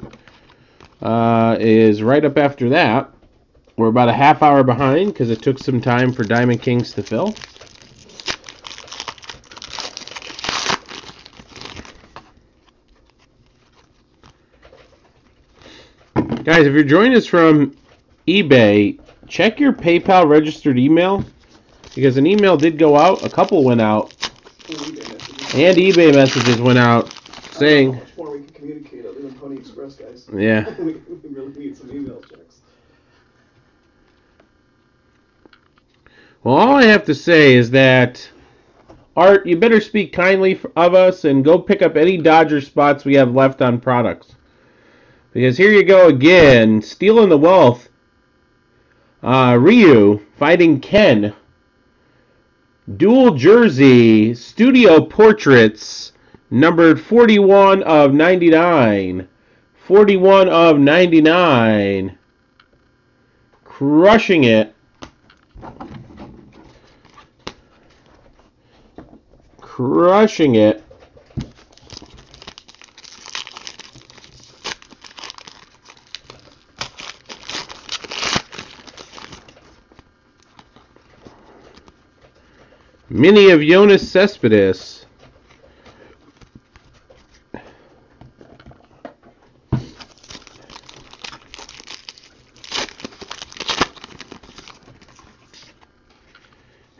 uh, is right up after that. We're about a half hour behind because it took some time for Diamond Kings to fill. Guys, if you're joining us from eBay, check your PayPal registered email because an email did go out. A couple went out, and eBay messages went out saying. Express. Yeah. we really need some email checks. Well, all I have to say is that Art, you better speak kindly of us and go pick up any Dodger spots we have left on products. Because here you go again, stealing the wealth. Uh, Ryu fighting Ken. Dual jersey, studio portraits, numbered 41 of 99. 41 of 99. Crushing it. Crushing it. Mini of Yoenis Cespedes.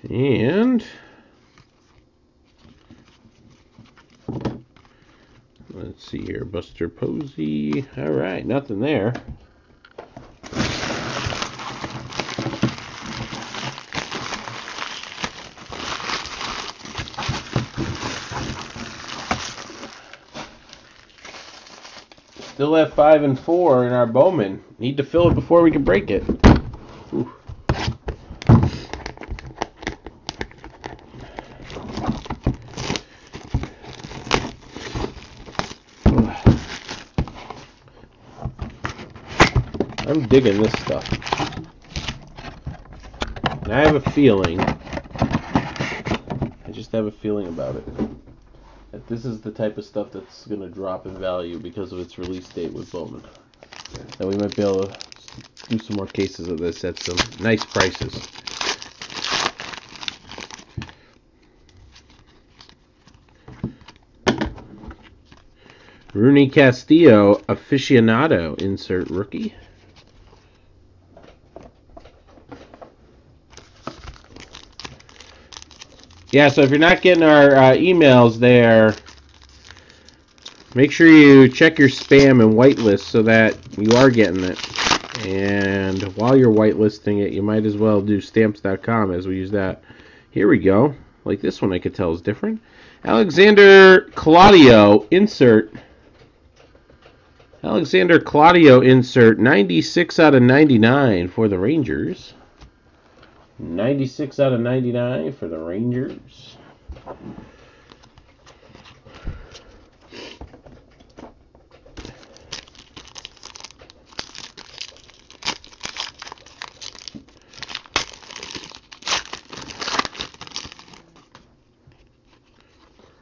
And let's see here, Buster Posey. All right, nothing there. Still at five and four in our Bowman. Need to fill it before we can break it. Ooh. I'm digging this stuff. And I have a feeling, I just have a feeling about it, this is the type of stuff that's going to drop in value because of its release date with Bowman. And we might be able to do some more cases of this at some nice prices. Rusney Castillo, aficionado, insert rookie. Yeah, so if you're not getting our uh, emails there, make sure you check your spam and whitelist so that you are getting it. And while you're whitelisting it, you might as well do stamps.com as we use that. Here we go. Like this one, I could tell is different. Alexander Claudio, insert. Alexander Claudio, insert. 96 out of 99 for the Rangers. 96 out of 99 for the Rangers.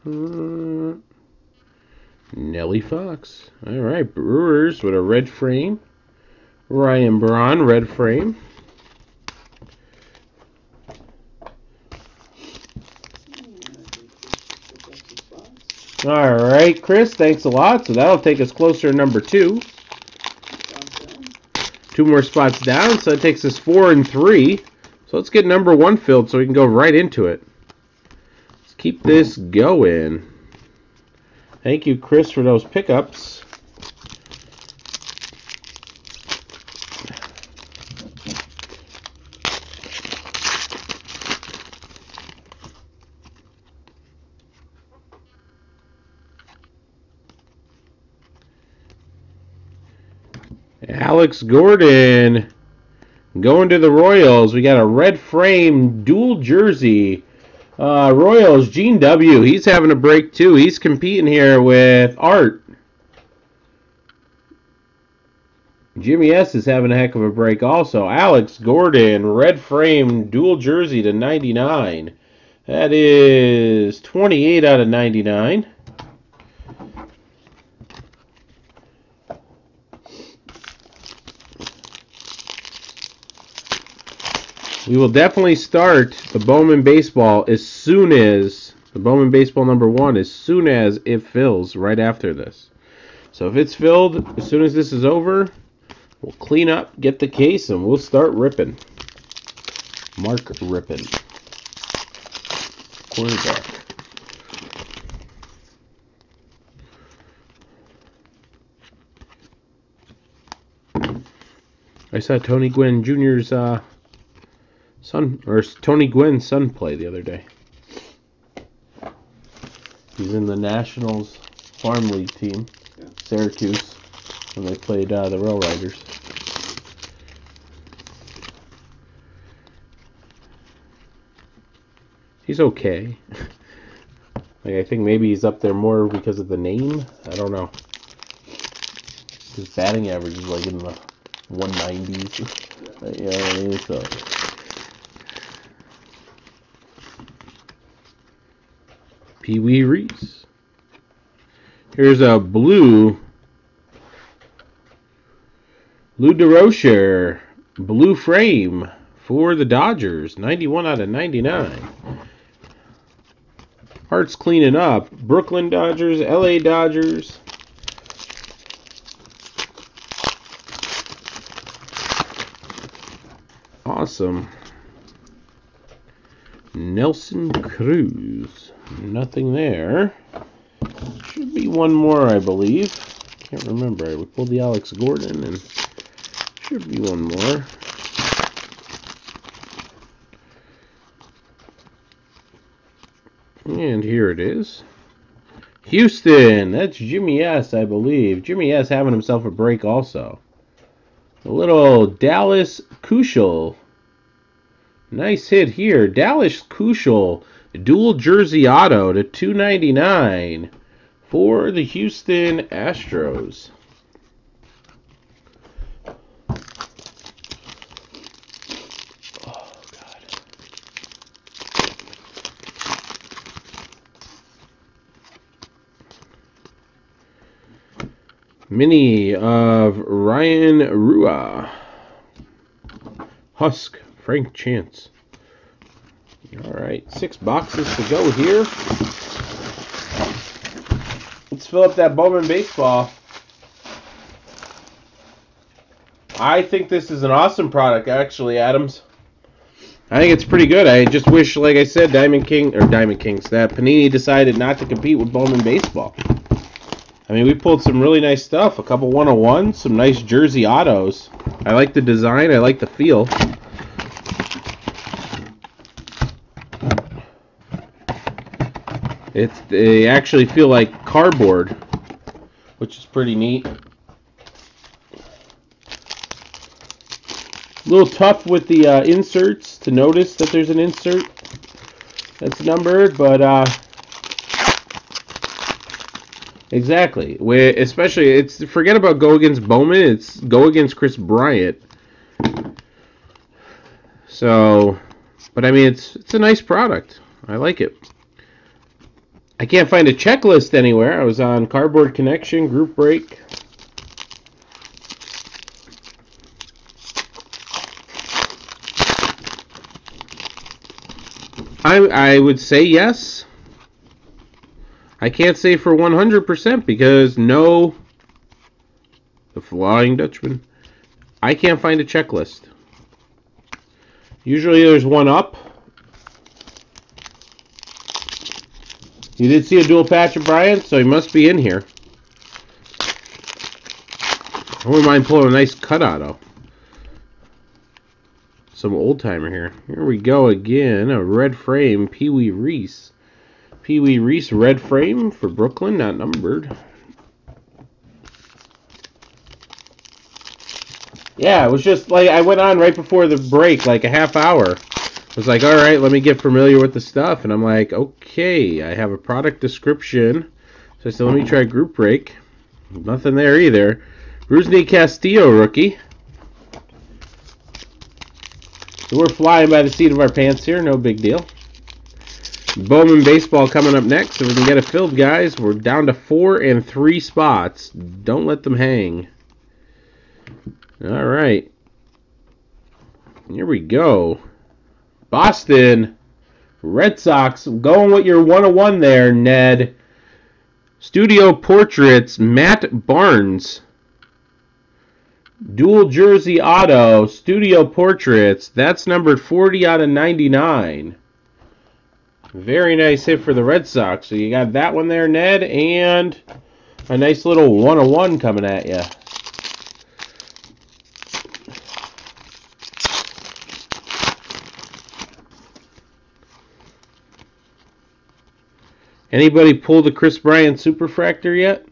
Hmm. Nellie Fox. All right, Brewers with a red frame. Ryan Braun, red frame. All right, Chris, thanks a lot. So that'll take us closer to number two. Two more spots down, so that takes us four and three. So let's get number one filled so we can go right into it. Let's keep this going. Thank you, Chris, for those pickups. Alex Gordon going to the Royals. We got a red frame dual jersey. Uh, Royals, Gene W. He's having a break too. He's competing here with Art. Jimmy S is having a heck of a break also. Alex Gordon, red frame dual jersey to 99. That is 28 out of 99. We will definitely start the Bowman baseball as soon as the Bowman baseball number one, as soon as it fills right after this. So if it's filled as soon as this is over, we'll clean up, get the case, and we'll start ripping. Mark Rypien. Quarterback. I saw Tony Gwynn Jr.'s uh, son, or Tony Gwynn's son play the other day. He's in the Nationals Farm League team, Yeah. Syracuse, when they played uh, the Rail Riders. He's okay. like I think maybe he's up there more because of the name. I don't know. His batting average is like in the 190s. you know what I mean? So. Pee Wee Reese. Here's a blue Leo Durocher blue frame for the Dodgers, 91 out of 99. Heart's cleaning up. Brooklyn Dodgers, LA Dodgers. Awesome. Nelson Cruz. Nothing there. Should be one more, I believe. Can't remember. We pulled the Alex Gordon, and should be one more. And here it is. Houston. That's Jimmy S, I believe. Jimmy S having himself a break also. A little Dallas Keuchel. Nice hit here. Dallas Keuchel dual jersey auto to 299 for the Houston Astros. Mini of Ryan Rua. Husk, Frank Chance. All right, six boxes to go here. Let's fill up that Bowman baseball. I think this is an awesome product, actually, Adams. I think it's pretty good. I just wish, like I said, Diamond King or Diamond Kings, that Panini decided not to compete with Bowman baseball. I mean, we pulled some really nice stuff. A couple 101s, some nice jersey autos. I like the design. I like the feel. It's they actually feel like cardboard, which is pretty neat. A little tough with the uh, inserts to notice that there's an insert that's numbered, but uh, exactly. Where especially it's forget about go against Bowman. It's go against Kris Bryant. So, but I mean, it's it's a nice product. I like it. I can't find a checklist anywhere. I was on Cardboard Connection, Group Break. I, I would say yes. I can't say for 100% because no. The Flying Dutchman. I can't find a checklist. Usually there's one up. You did see a dual patch of Bryant, so he must be in here. I wouldn't mind pulling a nice cut auto. Some old timer here. Here we go again. A red frame, Pee Wee Reese. Pee Wee Reese red frame for Brooklyn, not numbered. Yeah, it was just like I went on right before the break, like a half hour. I was like, all right, let me get familiar with the stuff. And I'm like, okay, I have a product description. So I said, let me try group break. Nothing there either. Rusney Castillo rookie. So we're flying by the seat of our pants here, no big deal. Bowman baseball coming up next. If we can get it filled, guys, we're down to four and three spots. Don't let them hang. All right. Here we go. Boston Red Sox going with your 101 there, Ned. Studio Portraits, Matt Barnes. Dual Jersey Auto, Studio Portraits. That's numbered 40 out of 99. Very nice hit for the Red Sox. So you got that one there, Ned, and a nice little 101 coming at you. Anybody pull the Kris Bryant Superfractor yet?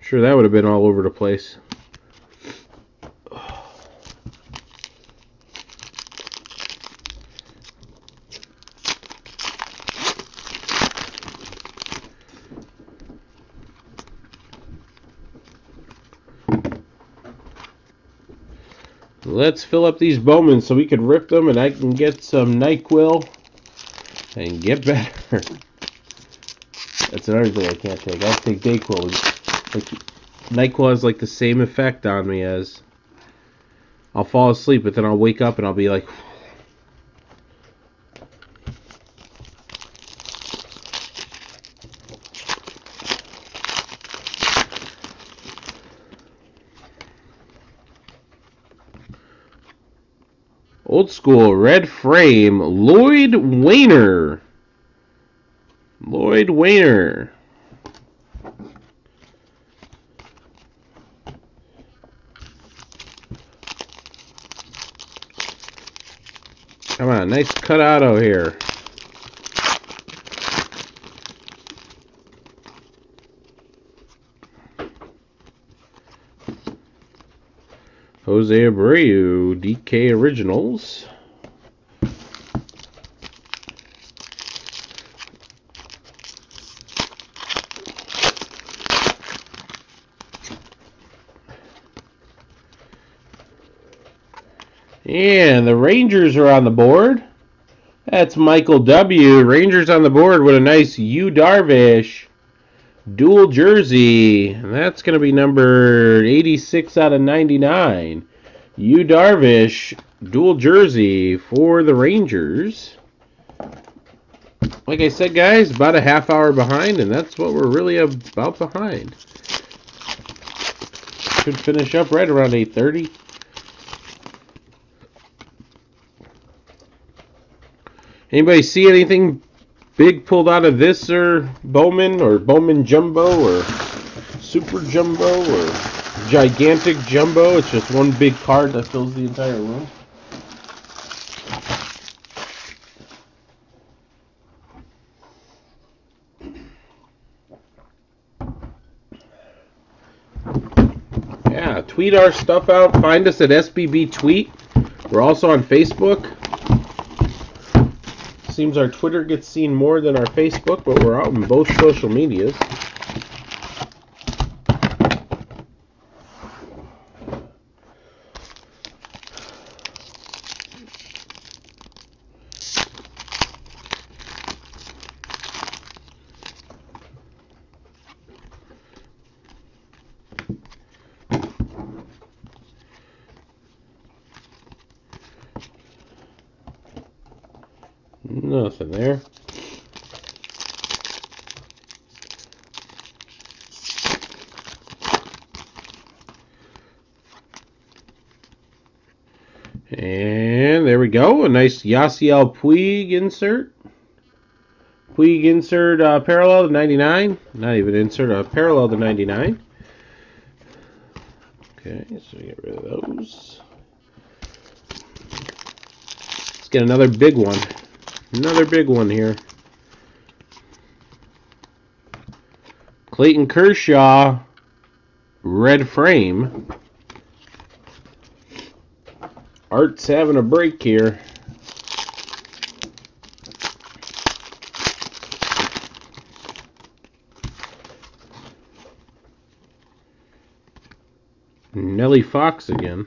Sure, that would have been all over the place. Let's fill up these Bowmans so we can rip them and I can get some NyQuil and get better. That's another thing I can't take. I to take Dayquil. Like, NyQuil has like the same effect on me as I'll fall asleep, but then I'll wake up and I'll be like. Old school red frame, Lloyd Waner. Lloyd Waner. Come on, nice cut auto here. Jose Abreu, DK Originals. And the Rangers are on the board. That's Michael W. Rangers on the board with a nice Yu Darvish dual jersey. That's going to be number 86 out of 99. Yu Darvish dual jersey for the Rangers. Like I said, guys, about a half hour behind, and that's what we're really about behind. Should finish up right around 8:30. Anybody see anything big pulled out of this or Bowman or Bowman Jumbo or Super Jumbo or Gigantic Jumbo? It's just one big card that fills the entire room. Yeah, tweet our stuff out. Find us at SBB Tweet. We're also on Facebook. Seems our Twitter gets seen more than our Facebook, but we're out in both social medias. There. And there we go. A nice Yasiel Puig insert. Puig insert uh, parallel to 99. Not even insert, a parallel to 99. Okay, so get rid of those. Let's get another big one. Another big one here. Clayton Kershaw, red frame. Art's having a break here. Nellie Fox again.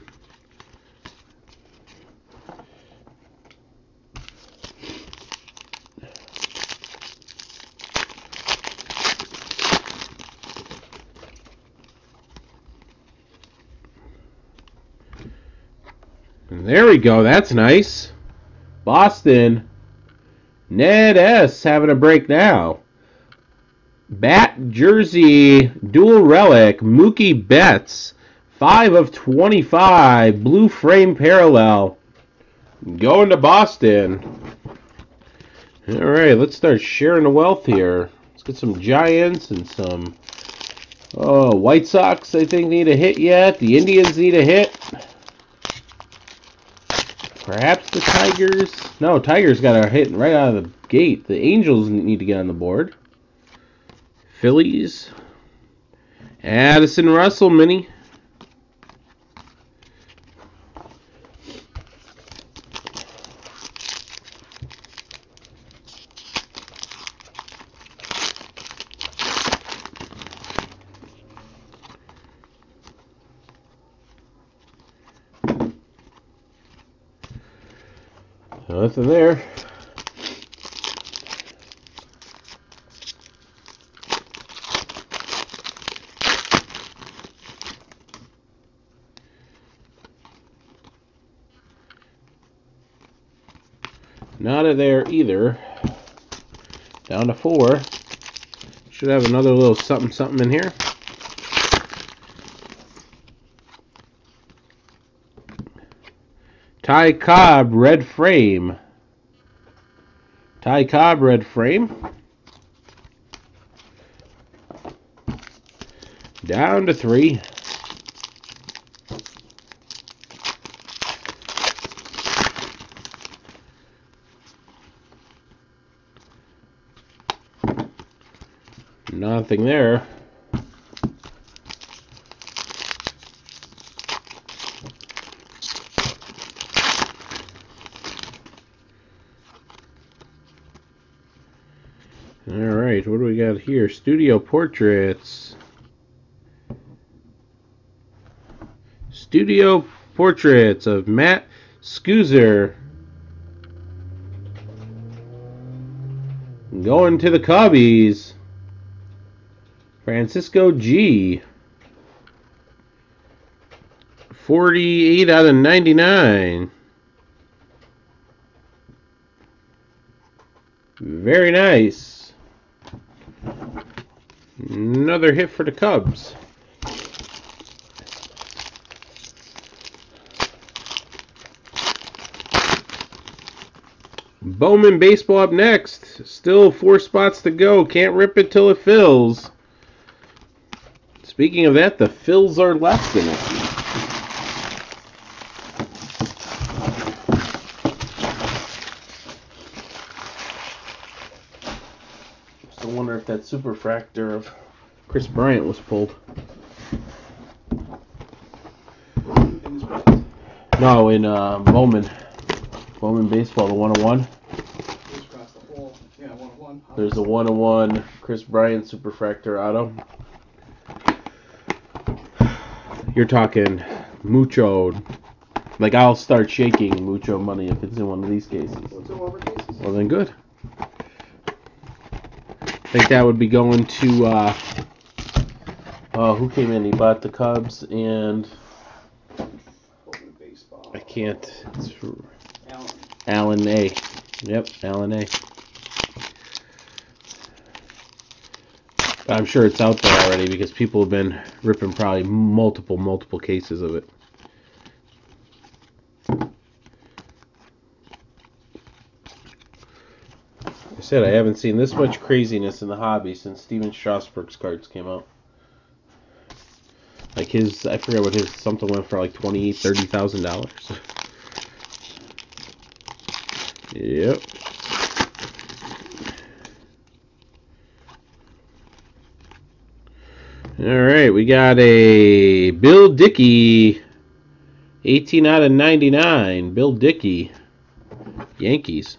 And there we go. That's nice. Boston. Ned S. having a break now. Bat jersey dual relic Mookie Betts. 5 of 25. Blue frame parallel. Going to Boston. All right, let's start sharing the wealth here. Let's get some Giants and some oh, White Sox, I think, need a hit yet. The Indians need a hit. Perhaps the Tigers. No, Tigers got a hit right out of the gate. The Angels need to get on the board. Phillies. Addison Russell mini. Nothing there. Not a there either. Down to four. Should have another little something something in here. Ty Cobb red frame. Ty Cobb red frame. Down to three. Nothing there. All right, what do we got here? Studio portraits. Studio portraits of Matt Szczur. Going to the Cubbies. Francisco G. 48 out of 99. Very nice. Another hit for the Cubs. Bowman baseball up next. Still four spots to go. Can't rip it till it fills. Speaking of that, the fills are left in it. Still wonder if that superfractor of Kris Bryant was pulled. In No, in uh, Bowman. Bowman baseball, the 101. goes across the whole. Yeah, one of one. There's a 101 Kris Bryant superfractor auto. You're talking mucho. Like, I'll start shaking mucho money if it's in one of these cases. What's in over cases? Well, then good. I think that would be going to, uh, oh, who came in? He bought the Cubs and I can't, it's Alan A. Yep, Alan A. I'm sure it's out there already because people have been ripping probably multiple, multiple cases of it. I said I haven't seen this much craziness in the hobby since Stephen Strasburg's cards came out. Like his, I forget what his something went for, like twenty, thirty thousand dollars. Yep. All right, we got a Bill Dickey, 18 out of 99. Bill Dickey, Yankees.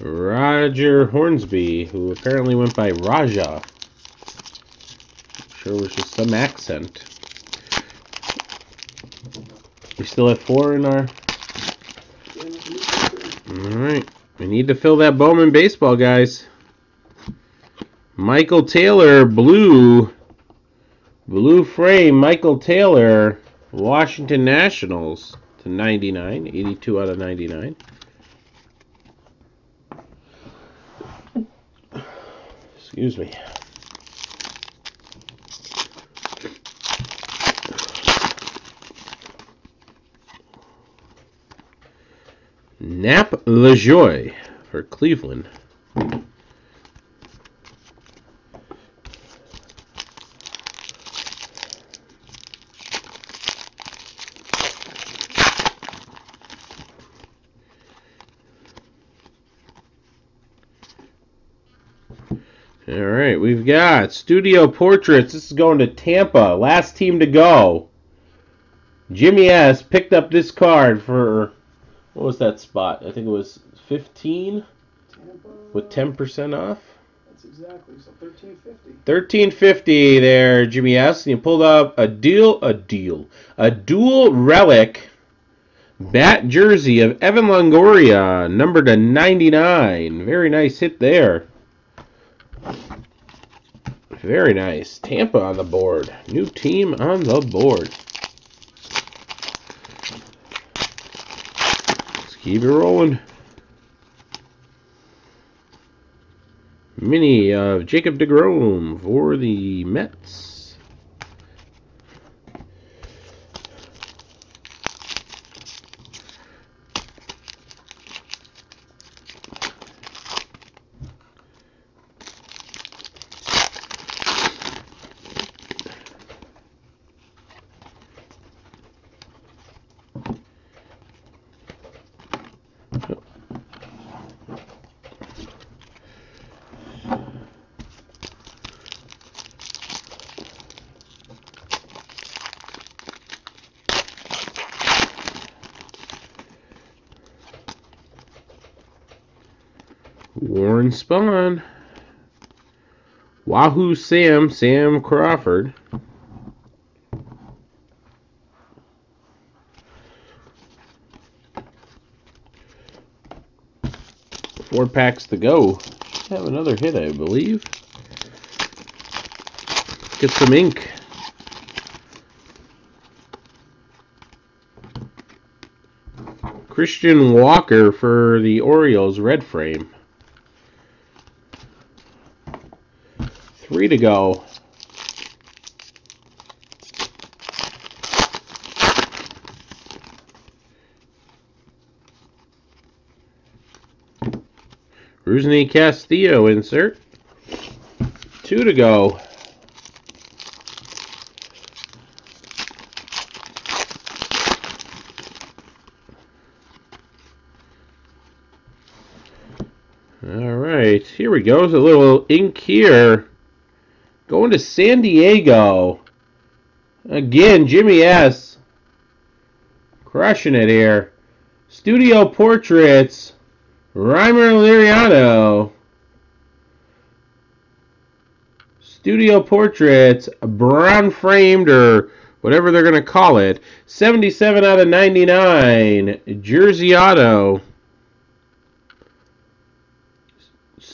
Roger Hornsby, who apparently went by Raja. Sure was just some accent. We still have four in our. All right, we need to fill that Bowman baseball, guys. Michael Taylor, blue, blue frame. Michael Taylor, Washington Nationals to 99, 82 out of 99. Excuse me. Nap Lajoie for Cleveland. All right, we've got Studio Portraits. This is going to Tampa. Last team to go. Jimmy S. picked up this card for what was that spot? I think it was 15 Tampa. with 10% off. That's exactly so. Thirteen fifty. 1350 there, Jimmy S. And you pulled up a deal, a deal, a dual relic bat jersey of Evan Longoria, numbered to 99. Very nice hit there. Very nice. Tampa on the board. New team on the board. Let's keep it rolling. Mini of Jacob DeGrom for the Mets. Spahn. Wahoo Sam, Sam Crawford. Four packs to go. Have another hit, I believe. Get some ink. Christian Walker for the Orioles, red frame. Three to go. Rusney Castillo insert. Two to go. All right, here we go. A little ink here. Going to San Diego. Again, Jimmy S. Crushing it here. Studio Portraits. Rymer Liriano. Studio Portraits. Brown framed or whatever they're going to call it. 77 out of 99. Jersey Auto.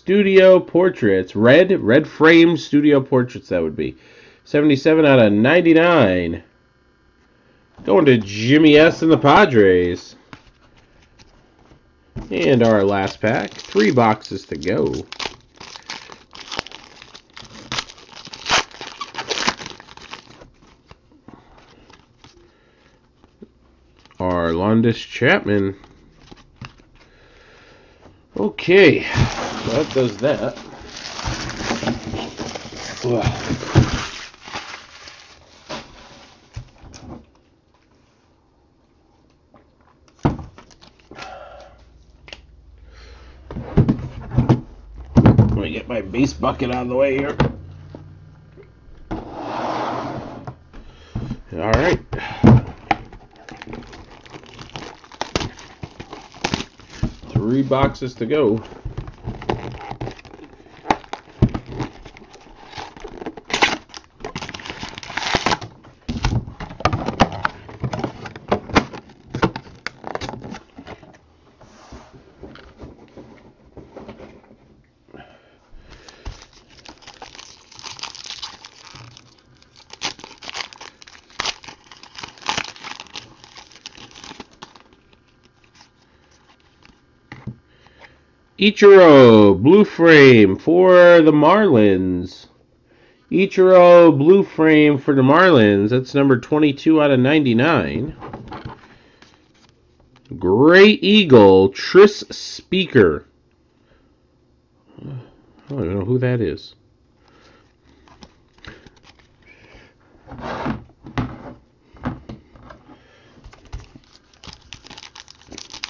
Studio Portraits. Red, red frame Studio Portraits, that would be. 77 out of 99. Going to Jimmy S. and the Padres. And our last pack, three boxes to go. Aroldis Chapman. Okay, that does that. Let me get my base bucket out of the way here. All right. Three boxes to go. Ichiro blue frame for the Marlins. Ichiro blue frame for the Marlins. That's number 22 out of 99. Gray Eagle Tris Speaker. I don't know who that is.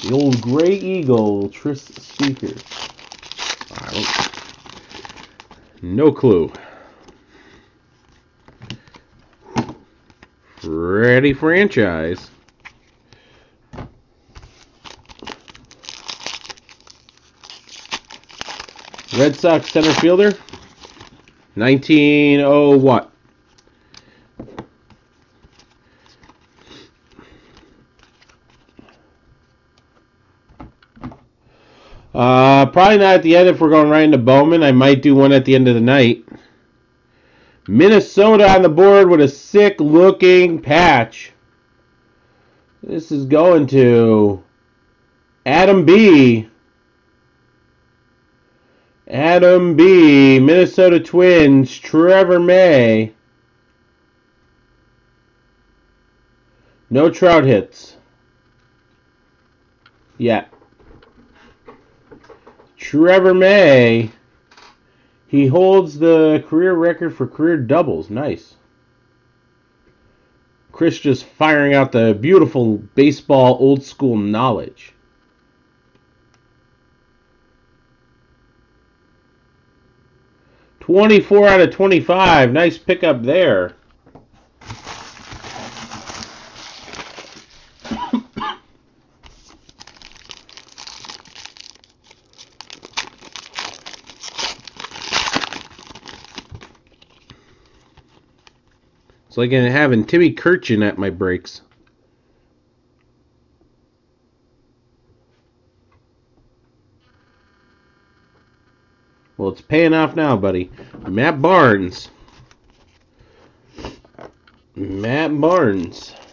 The old Gray Eagle Tris don't. No clue. Ready franchise. Red Sox center fielder. 19oh what? Uh, probably not at the end if we're going right into Bowman. I might do one at the end of the night. Minnesota on the board with a sick looking patch. This is going to Adam B. Adam B. Minnesota Twins. Trevor May. No Trout hits. Yet. Trevor May. He holds the career record for career doubles. Nice. Chris just firing out the beautiful baseball old school knowledge. Twenty-four out of twenty-five. Nice pickup there. Like having Timmy Kurkjian at my breaks. Well, it's paying off now, buddy. Matt Barnes. Matt Barnes.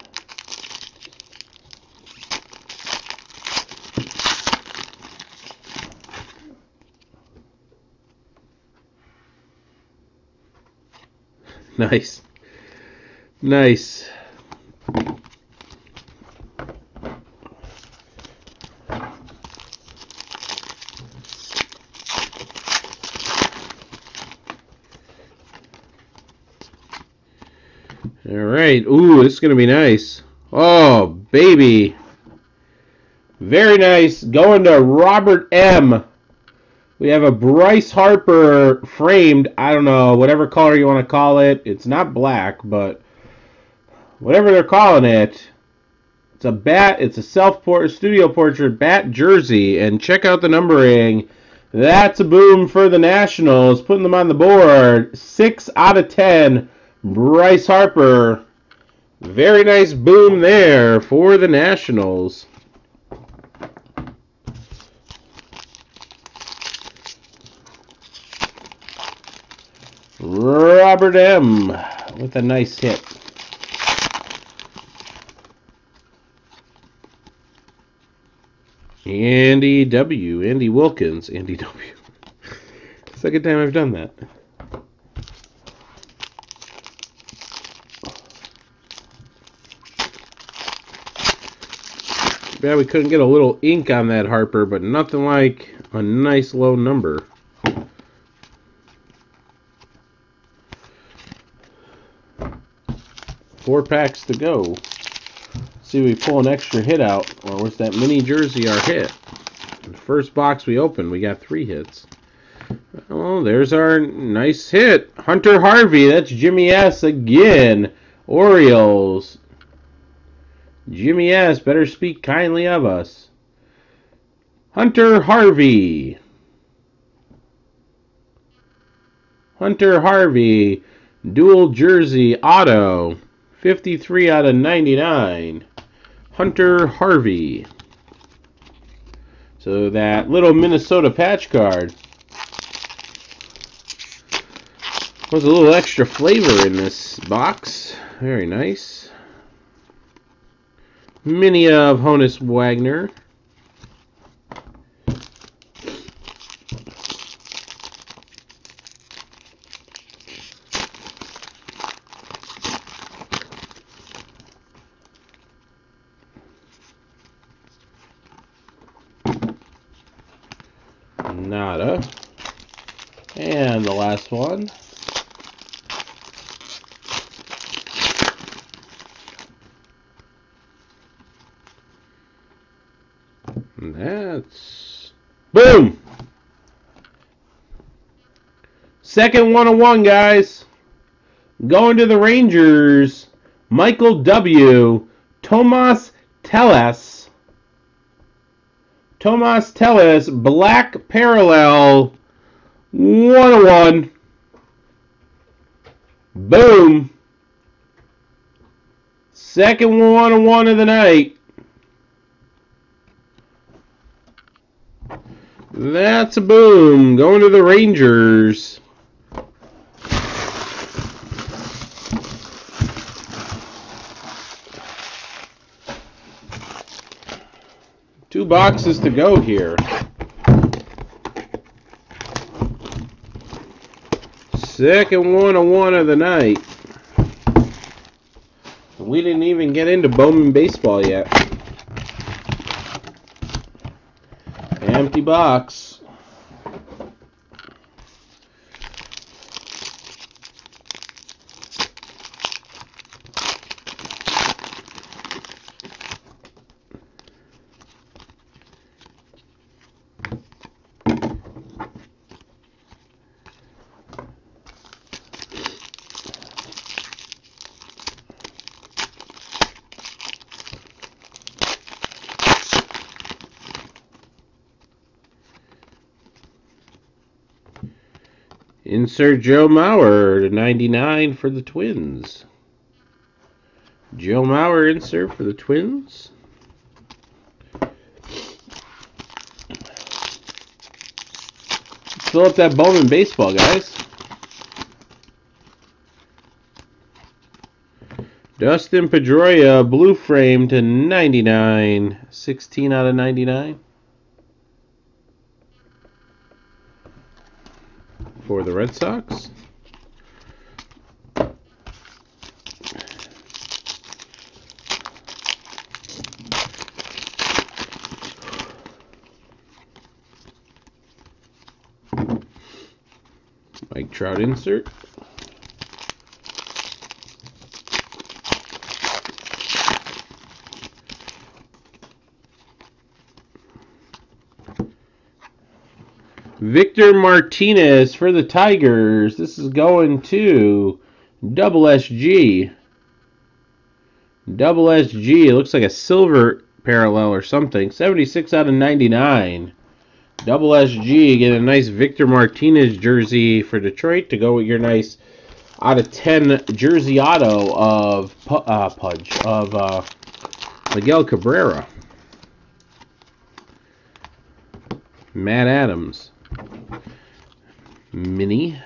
Nice. Nice. All right. Ooh, this is going to be nice. Oh, baby. Very nice. Going to Robert M. We have a Bryce Harper framed, I don't know, whatever color you want to call it. It's not black, but whatever they're calling it. It's a bat, it's a self port studio portrait bat jersey and check out the numbering. That's a boom for the Nationals, putting them on the board. 6 out of 10. Bryce Harper. Very nice boom there for the Nationals. Robert M. with a nice hit. Andy W. Andy Wilkins. Andy W. Second time I've done that. Bad we couldn't get a little ink on that Harper, but nothing like a nice low number. Four packs to go. See we pull an extra hit out, or was that mini jersey our hit? The first box we opened, we got three hits. Oh, there's our nice hit. Hunter Harvey, that's Jimmy S again. Orioles. Jimmy S, better speak kindly of us. Hunter Harvey. Hunter Harvey, dual jersey auto, 53 out of 99. Hunter Harvey. So that little Minnesota patch card was a little extra flavor in this box. Very nice. Mini of Honus Wagner. Nada. One. That's boom. Second one on one, guys. Going to the Rangers. Michael W. Tomas Telis. Tomas Telis, black parallel, 101. Boom. Second 101 of the night. That's a boom. Going to the Rangers. Two boxes to go here. Second one on one of the night. We didn't even get into Bowman baseball yet. Empty box. Insert Joe Mauer to 99 for the Twins. Joe Mauer insert for the Twins. Fill up that Bowman baseball, guys. Dustin Pedroia, blue frame to 99. 16 out of 99. The Red Sox. Mike Trout insert. Victor Martinez for the Tigers. This is going to Double SG. Double SG. It looks like a silver parallel or something. 76 out of 99. Double SG. Get a nice Victor Martinez jersey for Detroit to go with your nice out of 10 jersey auto of uh, Pudge, of uh, Miguel Cabrera. Matt Adams. Mini.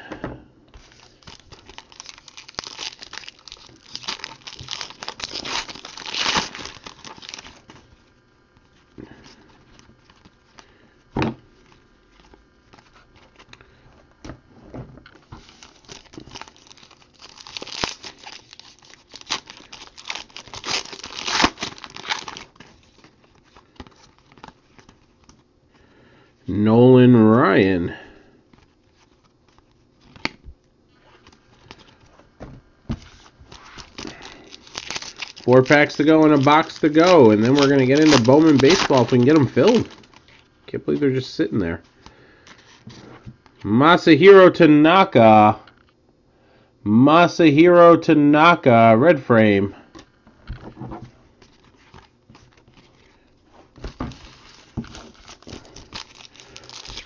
Nolan Ryan. Four packs to go and a box to go, and then we're going to get into Bowman Baseball if we can get them filled. Can't believe they're just sitting there. Masahiro Tanaka. Masahiro Tanaka, red frame.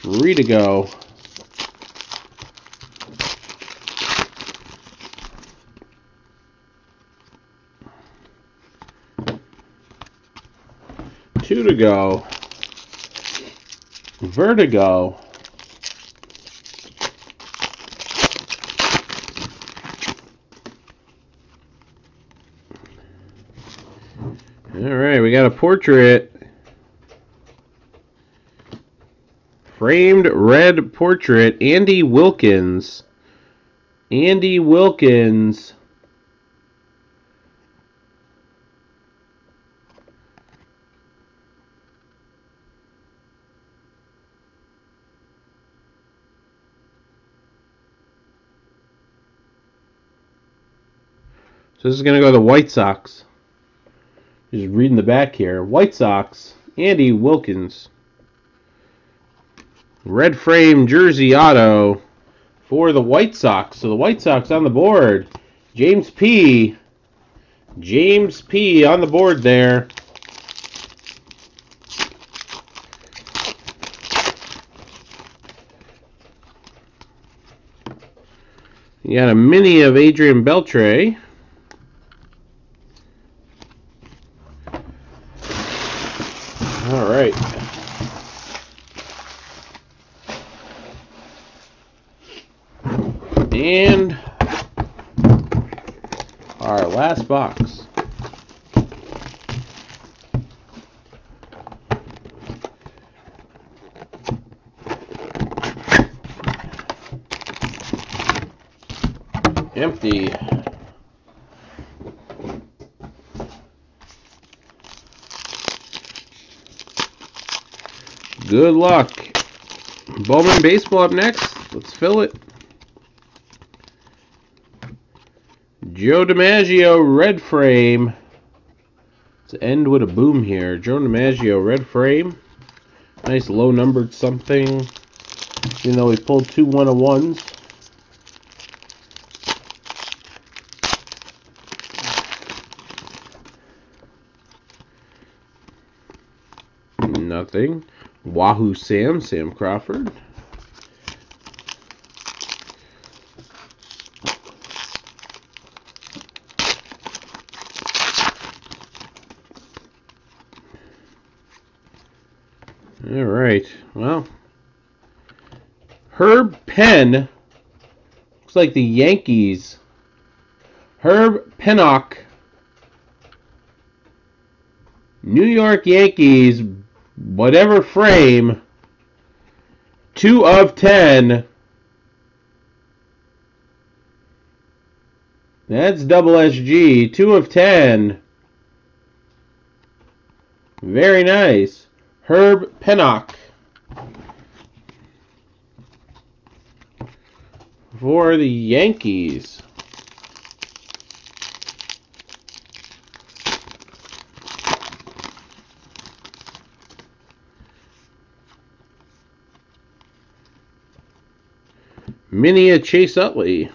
Three to go. Two to go. Vertigo. All right, we got a portrait. Framed red portrait, Andy Wilkins. Andy Wilkins. So this is going to go to the White Sox. Just reading the back here. White Sox, Andy Wilkins. Red frame jersey auto for the White Sox. So the White Sox on the board. James P. James P. on the board there. You got a mini of Adrian Beltre. All right. And our last box. Empty. Good luck. Bowman Baseball up next. Let's fill it. Joe DiMaggio, red frame. Let's end with a boom here. Joe DiMaggio, red frame. Nice low numbered something. Even though he pulled two one of ones. Nothing. Wahoo Sam, Sam Crawford. All right. Well, Herb Penn looks like the Yankees. Herb Pennock, New York Yankees, whatever frame, two of ten. That's double SG, two of ten. Very nice. Herb Pennock. For the Yankees. Minia Chase Utley.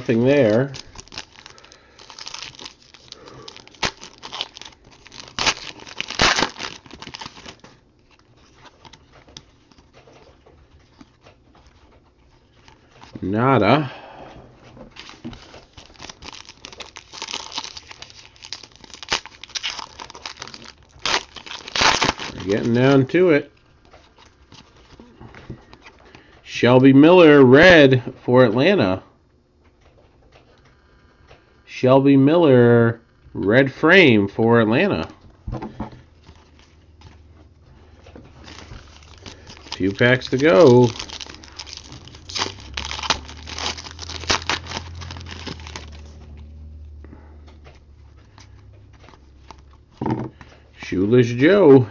Nothing there. Nada. We're getting down to it. Shelby Miller, red for Atlanta. Shelby Miller, red frame for Atlanta. Few packs to go. Shoeless Joe.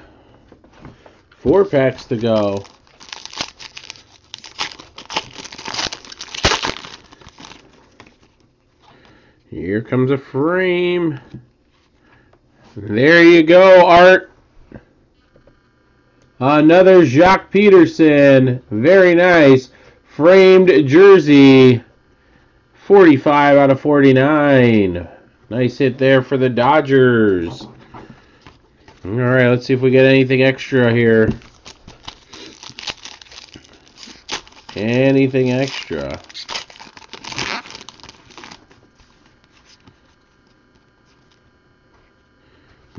Four packs to go. Here comes a frame. There you go, Art. Another Joc Pederson. Very nice. Framed jersey. 45 out of 49. Nice hit there for the Dodgers. All right, let's see if we get anything extra here. Anything extra?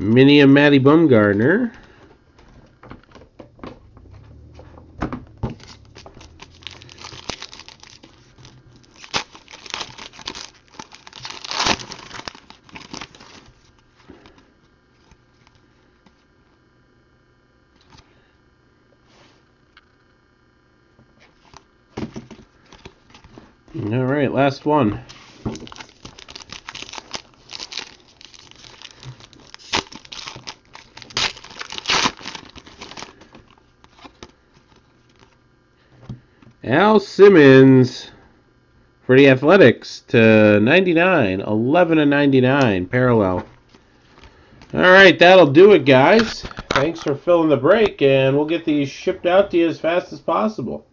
Mini and Maddie Bumgarner. All right, last one. Simmons for the Athletics to 99, 11 and 99 parallel. All right, that'll do it, guys. Thanks for filling the break, and we'll get these shipped out to you as fast as possible.